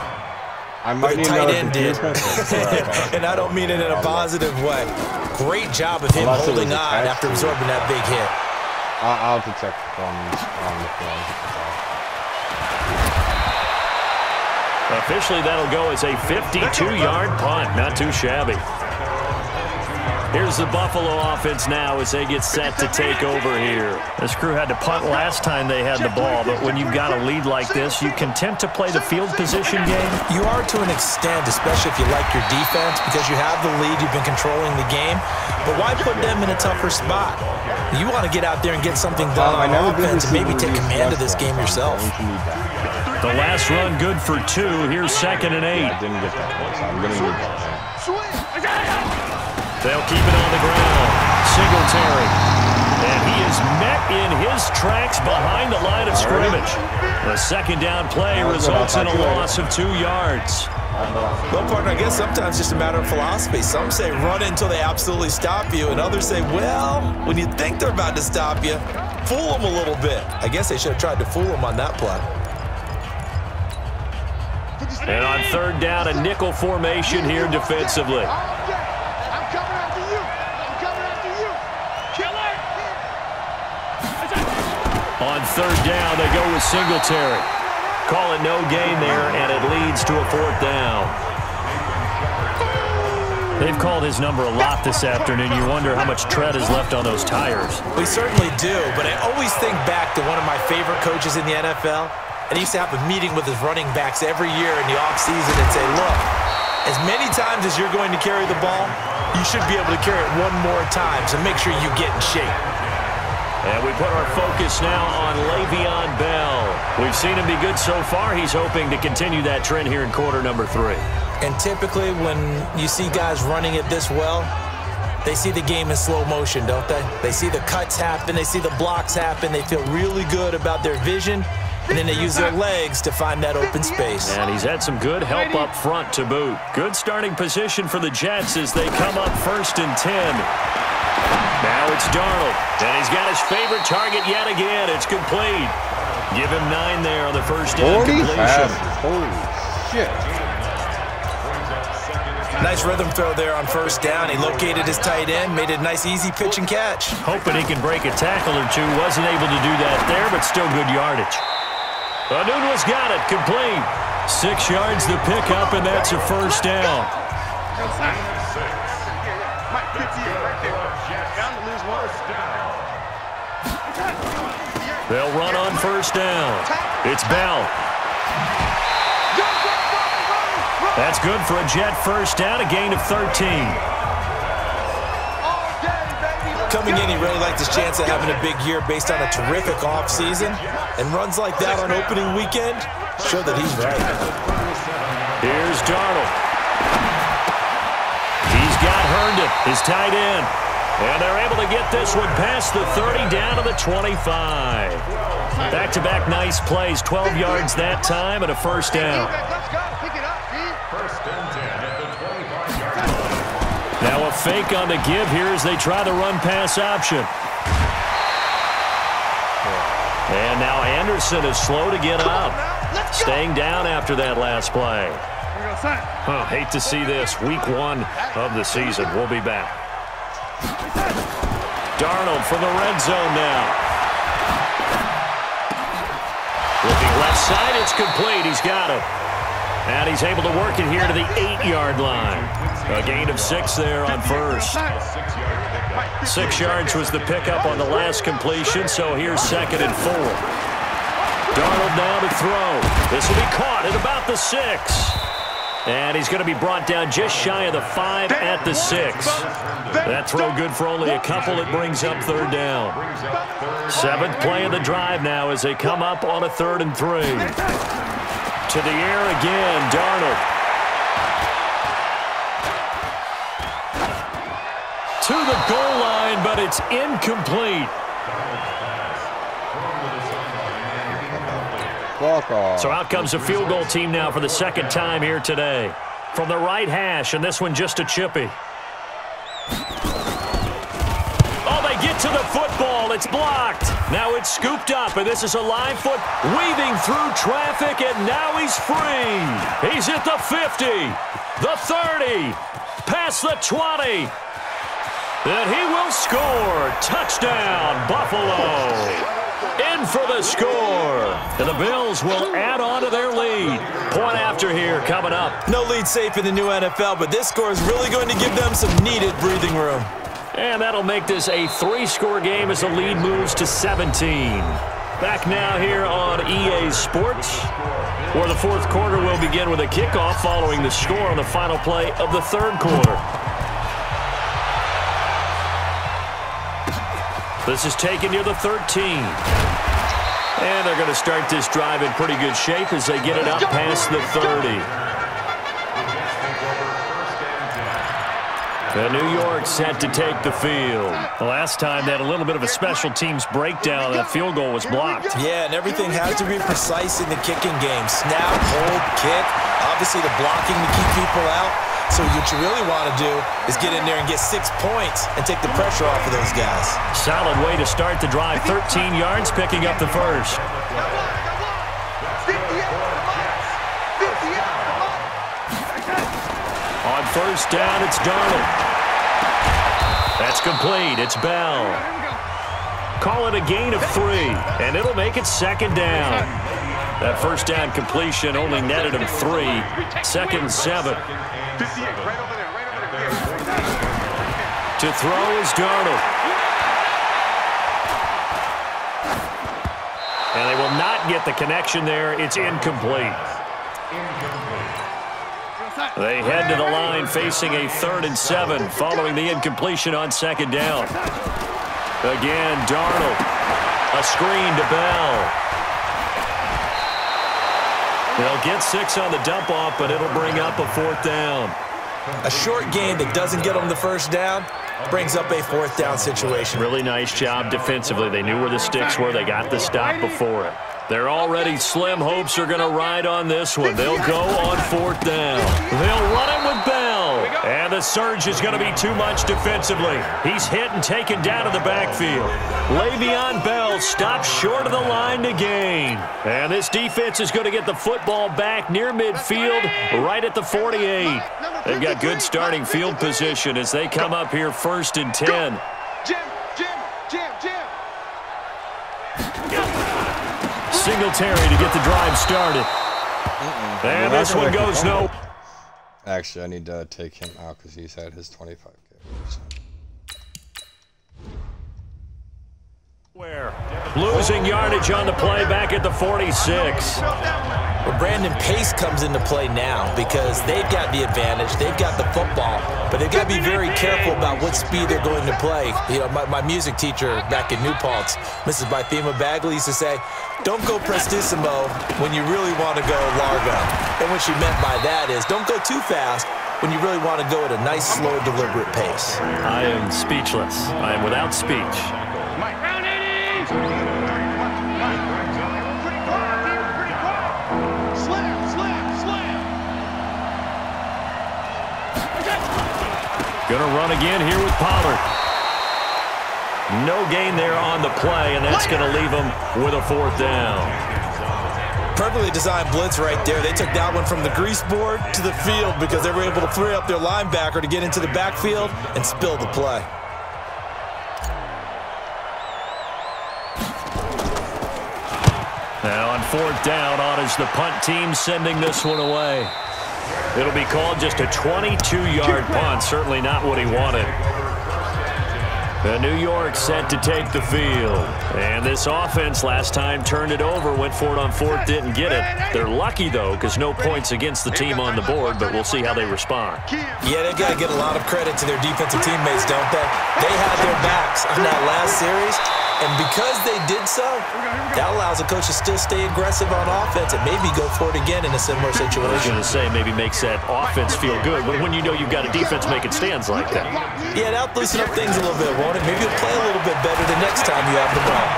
I But might the tight end did. (laughs) and I don't mean it in a positive way. Great job of him Unless holding on after absorbing that big hit. I'll, I'll have to check from on the film. Officially, that'll go as a 52-yard punt. Not too shabby. Here's the Buffalo offense now as they get set to take over here. This crew had to punt last time they had the ball, but when you've got a lead like this, you can content to play the field position game? You are to an extent, especially if you like your defense, because you have the lead, you've been controlling the game. But why put them in a tougher spot? You want to get out there and get something done Um, on offense and maybe take command of this game yourself. I'm going to need that. The last run good for two. Here's second and eight. I didn't get that one, I'm going to need that. Swing. They'll keep it on the ground. Singletary. And he is met in his tracks behind the line of scrimmage. The second down play results in a loss of two yards. Well, partner, I guess sometimes it's just a matter of philosophy. Some say run until they absolutely stop you, and others say, well, when you think they're about to stop you, fool them a little bit. I guess they should have tried to fool them on that play. And on third down, a nickel formation here defensively. All day. I'm coming after you. I'm coming after you. Killer. On third down, they go with Singletary. Call it no gain there, and it leads to a fourth down. They've called his number a lot this afternoon. You wonder how much tread is left on those tires. We certainly do, but I always think back to one of my favorite coaches in the NFL. And he used to have a meeting with his running backs every year in the offseason and say, look, as many times as you're going to carry the ball, you should be able to carry it one more time, so make sure you get in shape. And we put our focus now on Le'Veon Bell. We've seen him be good so far. He's hoping to continue that trend here in quarter number three. And typically when you see guys running it this well, they see the game in slow motion, don't they? They see the cuts happen, they see the blocks happen, they feel really good about their vision, and then they use their legs to find that open space. And he's had some good help up front to boot. Good starting position for the Jets as they come up first and 10. Now it's Darnold, and he's got his favorite target yet again. It's complete. Give him nine there on the first down 40 completion. passes. Holy shit. Nice rhythm throw there on first down. He located his tight end, made it a nice easy pitch and catch. Hoping he can break a tackle or two. Wasn't able to do that there, but still good yardage. Enunwa's got it, complete. Six yards to pick up, and that's a first down. They'll run on first down. It's Bell. That's good for a Jet first down, a gain of 13. Coming in, he really liked his chance of having a big year based on a terrific offseason. And runs like that on opening weekend show that he's right. Here's Darnold. He's got Herndon, his tight end. And they're able to get this one past the 30 down to the 25. Back-to-back -back nice plays, 12 yards that time and a first down. Let's go. Pick it up, G. First and 10 at the 25-yard line. Now a fake on the give here as they try the run-pass option. And now Anderson is slow to get up. Staying down after that last play. Huh, hate to see this. Week one of the season. We'll be back. Darnold from the red zone now. Looking left side, it's complete. He's got it. And he's able to work it here to the eight-yard line. A gain of six there on first. Six yards was the pickup on the last completion, so here's second and four. Darnold now to throw. This will be caught at about the six. And he's going to be brought down just shy of the five at the six. That throw good for only a couple. It brings up third down. Seventh play of the drive now as they come up on a third and three. To the air again, Darnold. To the goal line, but it's incomplete. Fuck off. So out comes the field goal team now for the second time here today. From the right hash, and this one just a chippy. Oh, they get to the football. It's blocked. Now it's scooped up, and this is a live foot weaving through traffic, and now he's free. He's at the 50, the 30, past the 20. And he will score. Touchdown, Buffalo. In for the score. And the Bills will add on to their lead. Point after here coming up. No lead safe in the new NFL, but this score is really going to give them some needed breathing room. And that'll make this a three-score game as the lead moves to 17. Back now here on EA Sports, where the fourth quarter will begin with a kickoff following the score on the final play of the third quarter. This is taken near the 13. And they're going to start this drive in pretty good shape as they get it up past the 30. And New York set to take the field. The last time they had a little bit of a special teams breakdown. That field goal was blocked. Yeah, and everything has to be precise in the kicking game. Snap, hold, kick. Obviously the blocking to keep people out. So what you really want to do is get in there and get six points and take the pressure off of those guys. Solid way to start the drive. 13 yards, picking up the first. On first down, it's Darnold. That's complete. It's Bell. Call it a gain of three, and it'll make it second down. That first down completion only netted him three. Second seven. 58, right over there, right over there. To throw is Darnold. And they will not get the connection there. It's incomplete. They head to the line facing a third and seven following the incompletion on second down. Again, Darnold. A screen to Bell. They'll get six on the dump off, but it'll bring up a fourth down. A short game that doesn't get them the first down brings up a fourth down situation. Really nice job defensively. They knew where the sticks were. They got the stop before it. They're already slim hopes are going to ride on this one. They'll go on fourth down. They'll run it with Bell. And the surge is going to be too much defensively. He's hit and taken down to the backfield. Le'Veon Bell stops short of the line to gain. And this defense is going to get the football back near midfield, right at the 48. They've got good starting field position as they come up here first and 10. Jim, Jim, Jim, Jim. Singletary to get the drive started. And this one goes keep no. Actually, I need to take him out because he's had his 25 Losing yardage on the play back at the 46. Well, Brandon Pace comes into play now because they've got the advantage. They've got the football, but they've got to be very careful about what speed they're going to play. You know, my, my music teacher back in New Paltz, Mrs. Bythema Bagley, used to say, don't go prestissimo when you really want to go largo. And what she meant by that is don't go too fast when you really want to go at a nice, slow, deliberate pace. I am speechless. I am without speech. Mike. Round 80. Pretty quiet, dude, pretty quiet. Slam, slam, slam. Gonna run again here with Pollard. No gain there on the play, and that's gonna leave him with a fourth down. Perfectly designed blitz right there. They took that one from the grease board to the field because they were able to free up their linebacker to get into the backfield and spill the play. Fourth down, on is the punt team sending this one away. It'll be called just a 22-yard punt. Certainly not what he wanted. The New York set to take the field. And this offense last time turned it over, went for it on fourth, didn't get it. They're lucky, though, because no points against the team on the board, but we'll see how they respond. Yeah, they've got to get a lot of credit to their defensive teammates, don't they? They had their backs on that last series, and because they did so, that allows the coach to still stay aggressive on offense and maybe go for it again in a similar situation. I was situation. going to say maybe makes that offense feel good, but when you know you've got a defense making stands like that. Yeah, that'll loosen up things a little bit, won't it? Maybe you'll play a little bit better the next time you have the ball.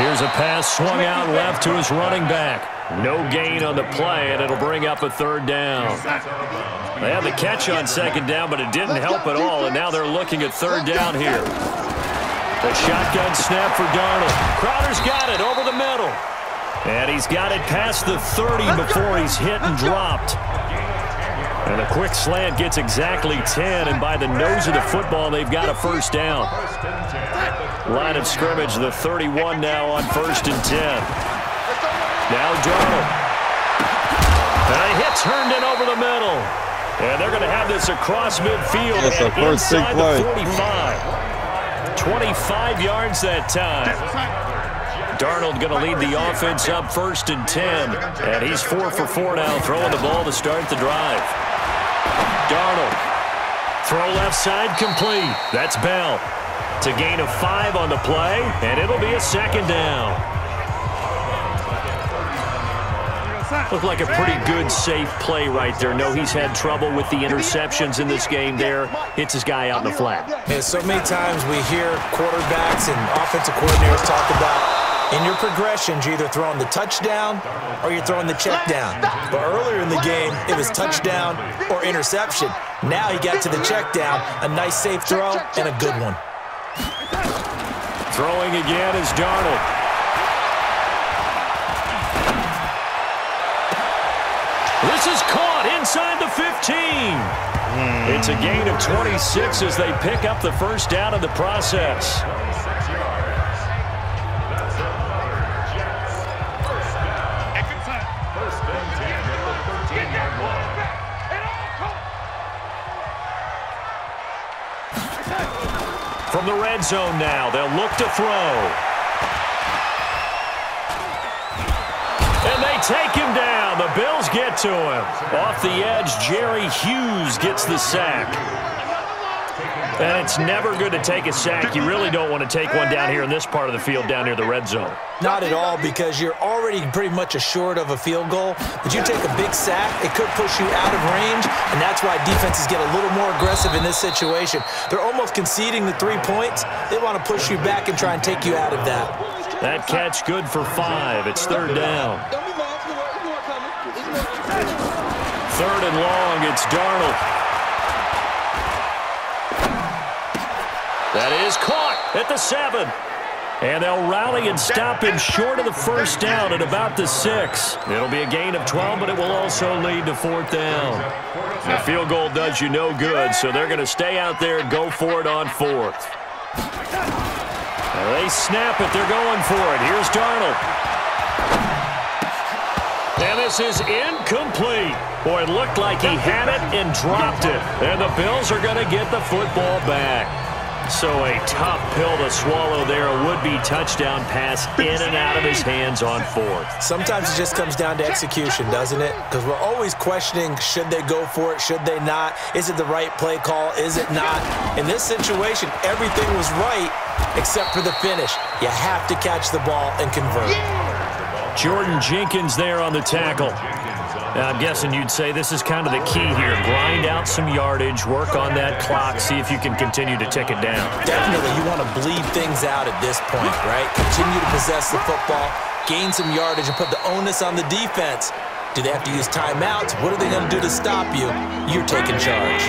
Here's a pass swung out left to his running back. No gain on the play, and it'll bring up a third down. They had the catch on second down, but it didn't help at all, and now they're looking at third down here. The shotgun snap for Darnold. Crowder's got it over the middle. And he's got it past the 30 before he's hit and dropped. And a quick slant gets exactly 10, and by the nose of the football, they've got a first down. Line of scrimmage, the 31 now on first and 10. Now Darnold. And a hit Herndon over the middle. And they're going to have this across midfield and the first big inside play. the 45. 25 yards that time. Darnold going to lead the offense up first and 10. And he's four for four now, throwing the ball to start the drive. Darnold. Throw left side complete. That's Bell. To gain a five on the play, and it'll be a second down. Looked like a pretty good, safe play right there. No, he's had trouble with the interceptions in this game there. Hits his guy out in the flat. And so many times we hear quarterbacks and offensive coordinators talk about in your progressions, you're either throwing the touchdown or you're throwing the check down. But earlier in the game, it was touchdown or interception. Now he got to the check down, a nice safe throw, and a good one. Throwing again is Darnold. This is caught inside the 15. It's a gain of 26 as they pick up the first down in the process. From the red zone now, they'll look to throw. Take him down. The Bills get to him. Off the edge, Jerry Hughes gets the sack. And it's never good to take a sack. You really don't want to take one down here in this part of the field down near the red zone. Not at all because you're already pretty much assured of a field goal. But you take a big sack, it could push you out of range, and that's why defenses get a little more aggressive in this situation. They're almost conceding the three points. They want to push you back and try and take you out of that. That catch good for five. It's third down. Third and long, it's Darnold. That is caught at the seven. And they'll rally and stop him short of the first down at about the six. It'll be a gain of 12, but it will also lead to fourth down. The field goal does you no good, so they're going to stay out there and go for it on fourth. They snap it. They're going for it. Here's Darnold. And this is incomplete. Boy, it looked like he had it and dropped it. And the Bills are going to get the football back. So a tough pill to swallow there. A would-be touchdown pass in and out of his hands on fourth. Sometimes it just comes down to execution, doesn't it? Because we're always questioning, should they go for it, should they not? Is it the right play call, is it not? In this situation, everything was right except for the finish. You have to catch the ball and convert. Jordan Jenkins there on the tackle. Now, I'm guessing you'd say this is kind of the key here. Grind out some yardage, work on that clock, see if you can continue to tick it down. Definitely, you want to bleed things out at this point, right? Continue to possess the football, gain some yardage, and put the onus on the defense. Do they have to use timeouts? What are they going to do to stop you? You're taking charge.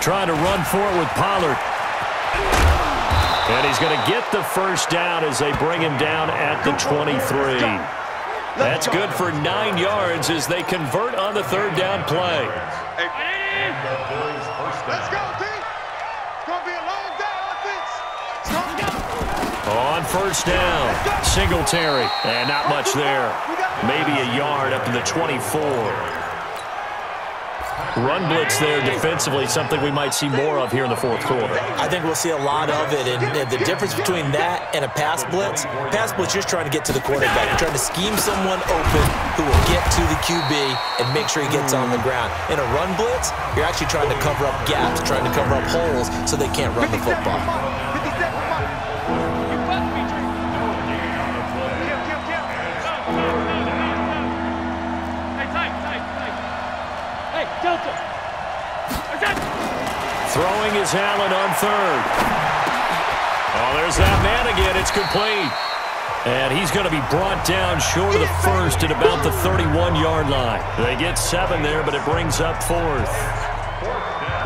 Trying to run for it with Pollard. And he's going to get the first down as they bring him down at the 23. That's good for nine yards as they convert on the third down play. Let's go. It's going to be a long day on offense. It's going to go. On first down, Singletary. And not much there. Maybe a yard up to the 24. Run blitz there defensively, something we might see more of here in the fourth quarter. I think we'll see a lot of it, and, and the difference between that and a pass blitz, pass blitz, just trying to get to the quarterback. Trying to scheme someone open who will get to the QB and make sure he gets on the ground. In a run blitz, you're actually trying to cover up gaps, trying to cover up holes so they can't run the football. Throwing is Allen on third. Oh, there's that man again. It's complete. And he's going to be brought down short of the first at about the 31-yard line. They get seven there, but it brings up fourth.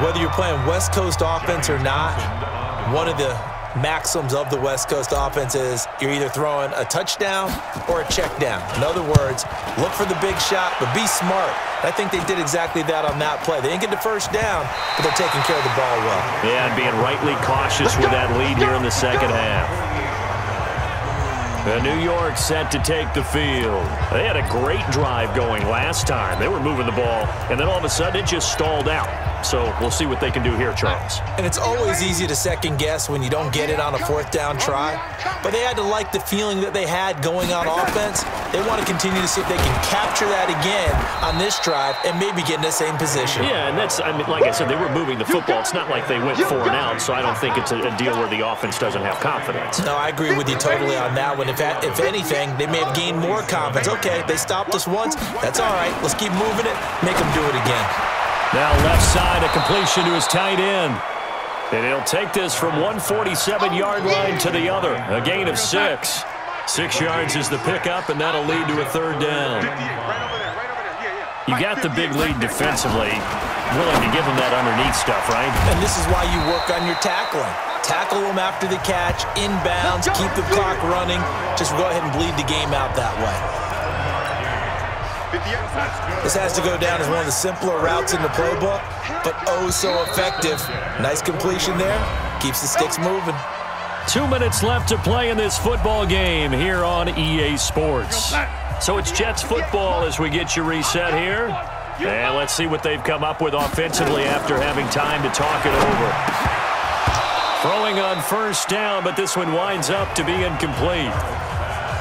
Whether you're playing West Coast offense or not, one of the maxims of the West Coast offense is you're either throwing a touchdown or a check down. In other words, look for the big shot, but be smart. I think they did exactly that on that play. They didn't get the first down, but they're taking care of the ball well. Yeah, and being rightly cautious with that lead here in the second half. The New York set to take the field. They had a great drive going last time. They were moving the ball, and then all of a sudden it just stalled out. So we'll see what they can do here, Charles. And it's always easy to second guess when you don't get it on a fourth down try. But they had to like the feeling that they had going on offense. They want to continue to see if they can capture that again on this drive and maybe get in the same position. Yeah, and that's, I mean, like I said, they were moving the football. It's not like they went four and out, so I don't think it's a, a deal where the offense doesn't have confidence. No, I agree with you totally on that one. If, if anything, they may have gained more confidence. Okay, they stopped us once. That's all right. Let's keep moving it. Make them do it again. Now left side, a completion to his tight end. And he'll take this from 147-yard line to the other. A gain of six. Six yards is the pickup, and that'll lead to a third down. Right over there, right over there. Yeah, yeah. You got the big lead defensively. Willing to give him that underneath stuff, right? And this is why you work on your tackling. Tackle them after the catch, inbounds, keep the clock running. Just go ahead and bleed the game out that way. This has to go down as one of the simpler routes in the playbook, but oh so effective. Nice completion there. Keeps the sticks moving. Two minutes left to play in this football game here on EA Sports. So it's Jets football as we get you reset here. And let's see what they've come up with offensively after having time to talk it over. Throwing on first down, but this one winds up to be incomplete.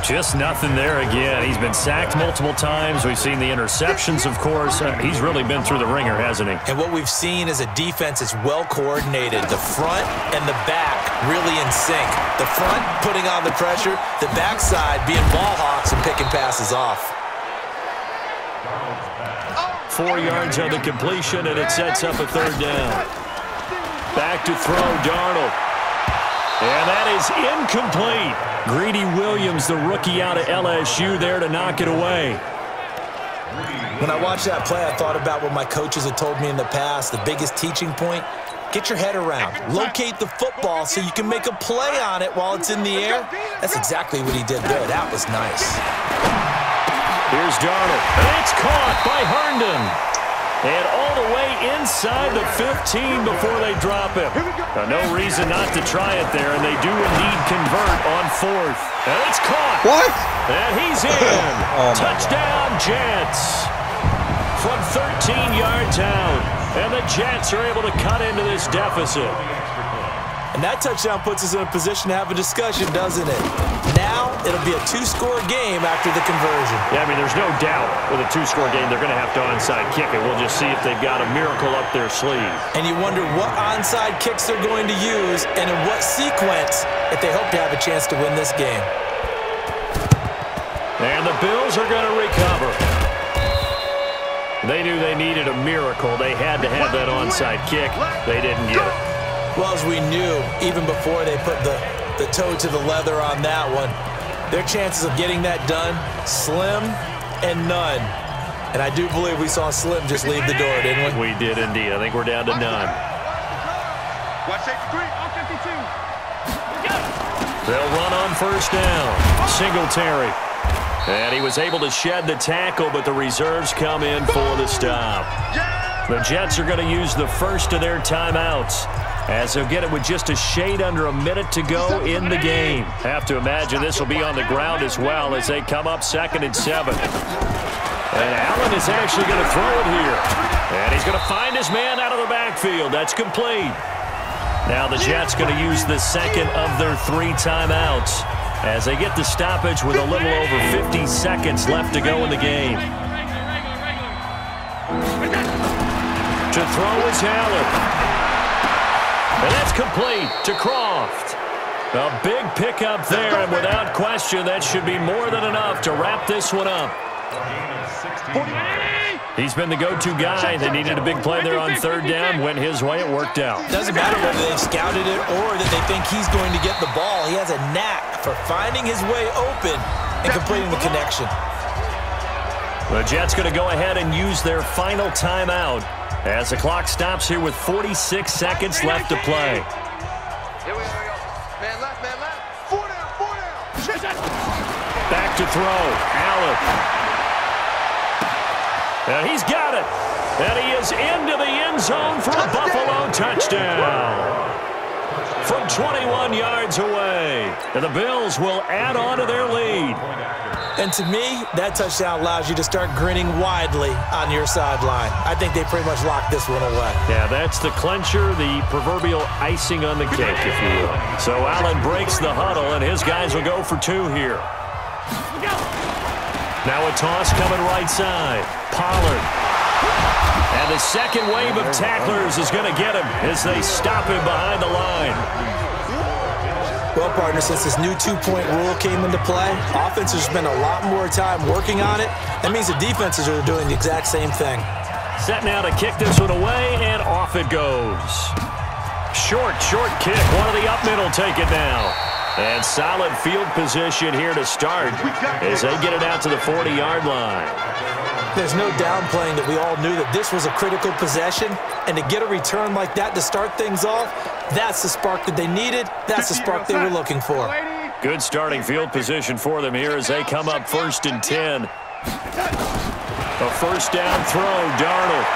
Just nothing there again. He's been sacked multiple times. We've seen the interceptions, of course. Uh, he's really been through the wringer, hasn't he? And what we've seen is a defense that's well coordinated. The front and the back really in sync. The front putting on the pressure, the backside being ball hawks and picking passes off. Four yards on the completion, and it sets up a third down. Back to throw, Darnold. And that is incomplete. Greedy Williams, the rookie out of LSU, there to knock it away. When I watched that play, I thought about what my coaches had told me in the past. The biggest teaching point, get your head around. Locate the football so you can make a play on it while it's in the air. That's exactly what he did there. That was nice. Here's Darnold. It's caught by Herndon. And all the way inside the 15 before they drop him. Now, no reason not to try it there, and they do indeed convert on fourth. And it's caught. What? And he's in. (laughs) oh Touchdown, Jets. From 13 yards out. And the Jets are able to cut into this deficit. And that touchdown puts us in a position to have a discussion, doesn't it? Now, it'll be a two-score game after the conversion. Yeah, I mean, there's no doubt with a two-score game they're going to have to onside kick it. We'll just see if they've got a miracle up their sleeve. And you wonder what onside kicks they're going to use and in what sequence if they hope to have a chance to win this game. And the Bills are going to recover. They knew they needed a miracle. They had to have that onside kick. They didn't get it. Well, as we knew, even before they put the, the toe to the leather on that one, their chances of getting that done, slim and none. And I do believe we saw Slim just leave the door, didn't we? We did indeed. I think we're down to none. Watch three. They'll run on first down. Singletary. And he was able to shed the tackle, but the reserves come in for the stop. The Jets are going to use the first of their timeouts as they'll get it with just a shade under a minute to go in the game. Have to imagine this will be on the ground as well as they come up second and seven. And Allen is actually going to throw it here. And he's going to find his man out of the backfield. That's complete. Now the Jets going to use the second of their three timeouts as they get the stoppage with a little over 50 seconds left to go in the game. To throw is Allen. And that's complete to Kroft. A big pickup there, and without question, that should be more than enough to wrap this one up. He's been the go-to guy. They needed a big play there on third down. Went his way. It worked out. Doesn't matter whether they've scouted it or that they think he's going to get the ball. He has a knack for finding his way open and completing the connection. The Jets going to go ahead and use their final timeout as the clock stops here with 46 seconds left to play. Here we go. Man left, man left. Four down, four down. Back to throw. Allen. And he's got it. And he is into the end zone for a Buffalo touchdown. From 21 yards away. And the Bills will add on to their lead. And to me, that touchdown allows you to start grinning widely on your sideline. I think they pretty much locked this one away. Yeah, that's the clincher, the proverbial icing on the cake, if you will. So Allen breaks the huddle, and his guys will go for two here. Now a toss coming right side. Pollard. And the second wave of tacklers is going to get him as they stop him behind the line. Well, partner, since this new two-point rule came into play, offenses spend a lot more time working on it. That means the defenses are doing the exact same thing. Set now to kick this one away, and off it goes. Short, short kick. One of the up middle take it now. And solid field position here to start as they get it out to the 40-yard line. There's no downplaying that we all knew that this was a critical possession, and to get a return like that to start things off, that's the spark that they needed. That's the spark they were looking for. Good starting field position for them here as they come up first and 10. A first down throw, Darnold.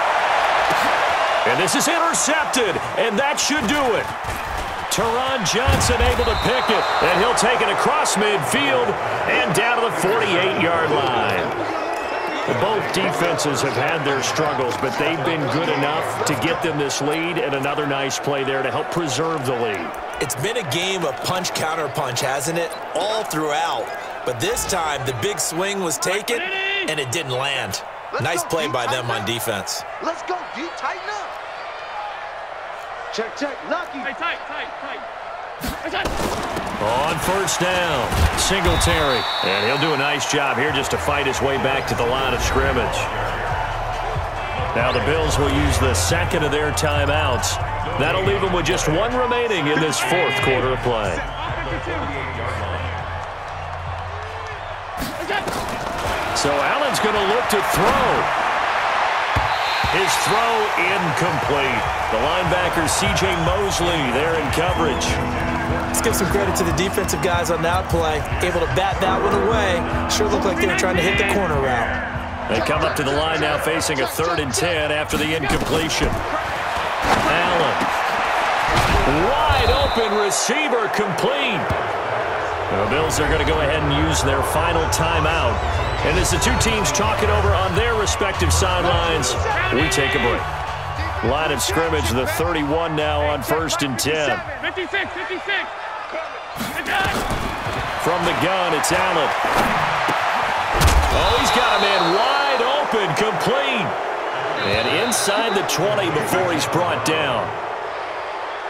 And this is intercepted, and that should do it. Taron Johnson able to pick it, and he'll take it across midfield and down to the 48-yard line. Both defenses have had their struggles, but they've been good enough to get them this lead, and another nice play there to help preserve the lead. It's been a game of punch-counter-punch, hasn't it? All throughout. But this time, the big swing was taken, and it didn't land. Let's nice play by them tighten on defense. Let's go, D. Tighten up. Check, check. Lucky. Hey, tight, tight, tight. On first down, Singletary. And he'll do a nice job here just to fight his way back to the line of scrimmage. Now the Bills will use the second of their timeouts. That'll leave them with just one remaining in this fourth quarter of play. So Allen's going to look to throw. His throw incomplete. The linebacker C.J. Mosley there in coverage. Let's give some credit to the defensive guys on that play. Able to bat that one away. Sure looked like they were trying to hit the corner route. They come up to the line now facing a third and 10 after the incompletion. Allen. Wide open receiver complete. The Bills are going to go ahead and use their final timeout. And as the two teams talk it over on their respective sidelines, we take a break. Line of scrimmage, the 31 now on first and 10. 56, 56. From the gun, it's Allen. Oh, he's got a man wide open, complete. And inside the 20 before he's brought down.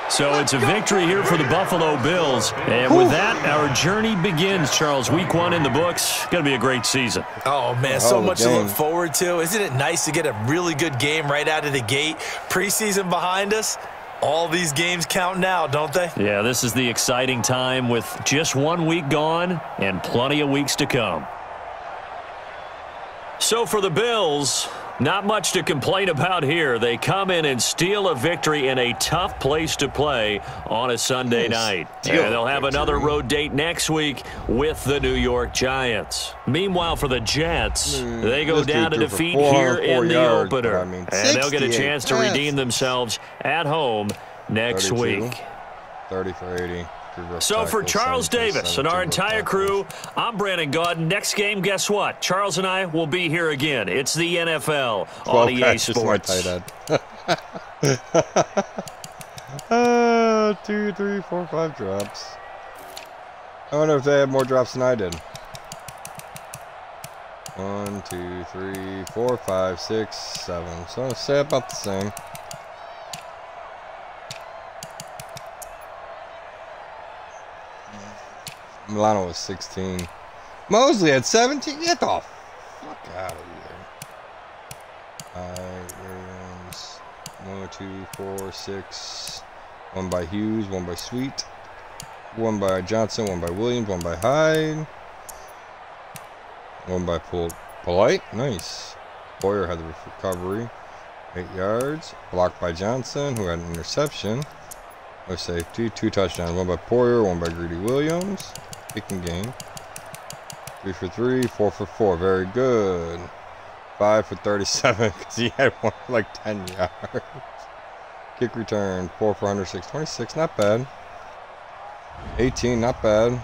So it's a victory here for the Buffalo Bills. And with that, our journey begins, Charles. Week one in the books. Going to be a great season. Oh, man, so Oh, the much to look forward to. Isn't it nice to get a really good game right out of the gate? Preseason behind us. All these games count now, don't they? Yeah, this is the exciting time with just one week gone and plenty of weeks to come. So for the Bills, not much to complain about here. They come in and steal a victory in a tough place to play on a Sunday night. Steal And they'll have another road date next week with the New York Giants. Meanwhile, for the Jets, mm, they go down to defeat here in the yards, opener. I mean, and they'll get a chance to redeem themselves at home next 32, week. 30 for 80. So for Charles Davis and our entire crew, I'm Brandon Gaudin. Next game, guess what? Charles and I will be here again. It's the NFL on 12 EA Sports. tight end. (laughs) uh, two, three, four, five drops. I wonder if they had more drops than I did. One, two, three, four, five, six, seven. So I'm going to say about the same. Milano was 16. Mosley had 17. Get the fuck out of here. Alright, Williams. One, two, four, six. One by Hughes, one by Sweet. One by Johnson, one by Williams, one by Hyde. One by Pol- Polite. Nice. Poyer had the recovery. Eight yards. Blocked by Johnson, who had an interception. No safety. Two touchdowns. One by Poyer, one by Greedy Williams. Kicking game. Three for three, four for four. Very good. Five for 37 (laughs) because he had one like 10 yards. (laughs) Kick return, four for 106. 26, not bad. 18, not bad.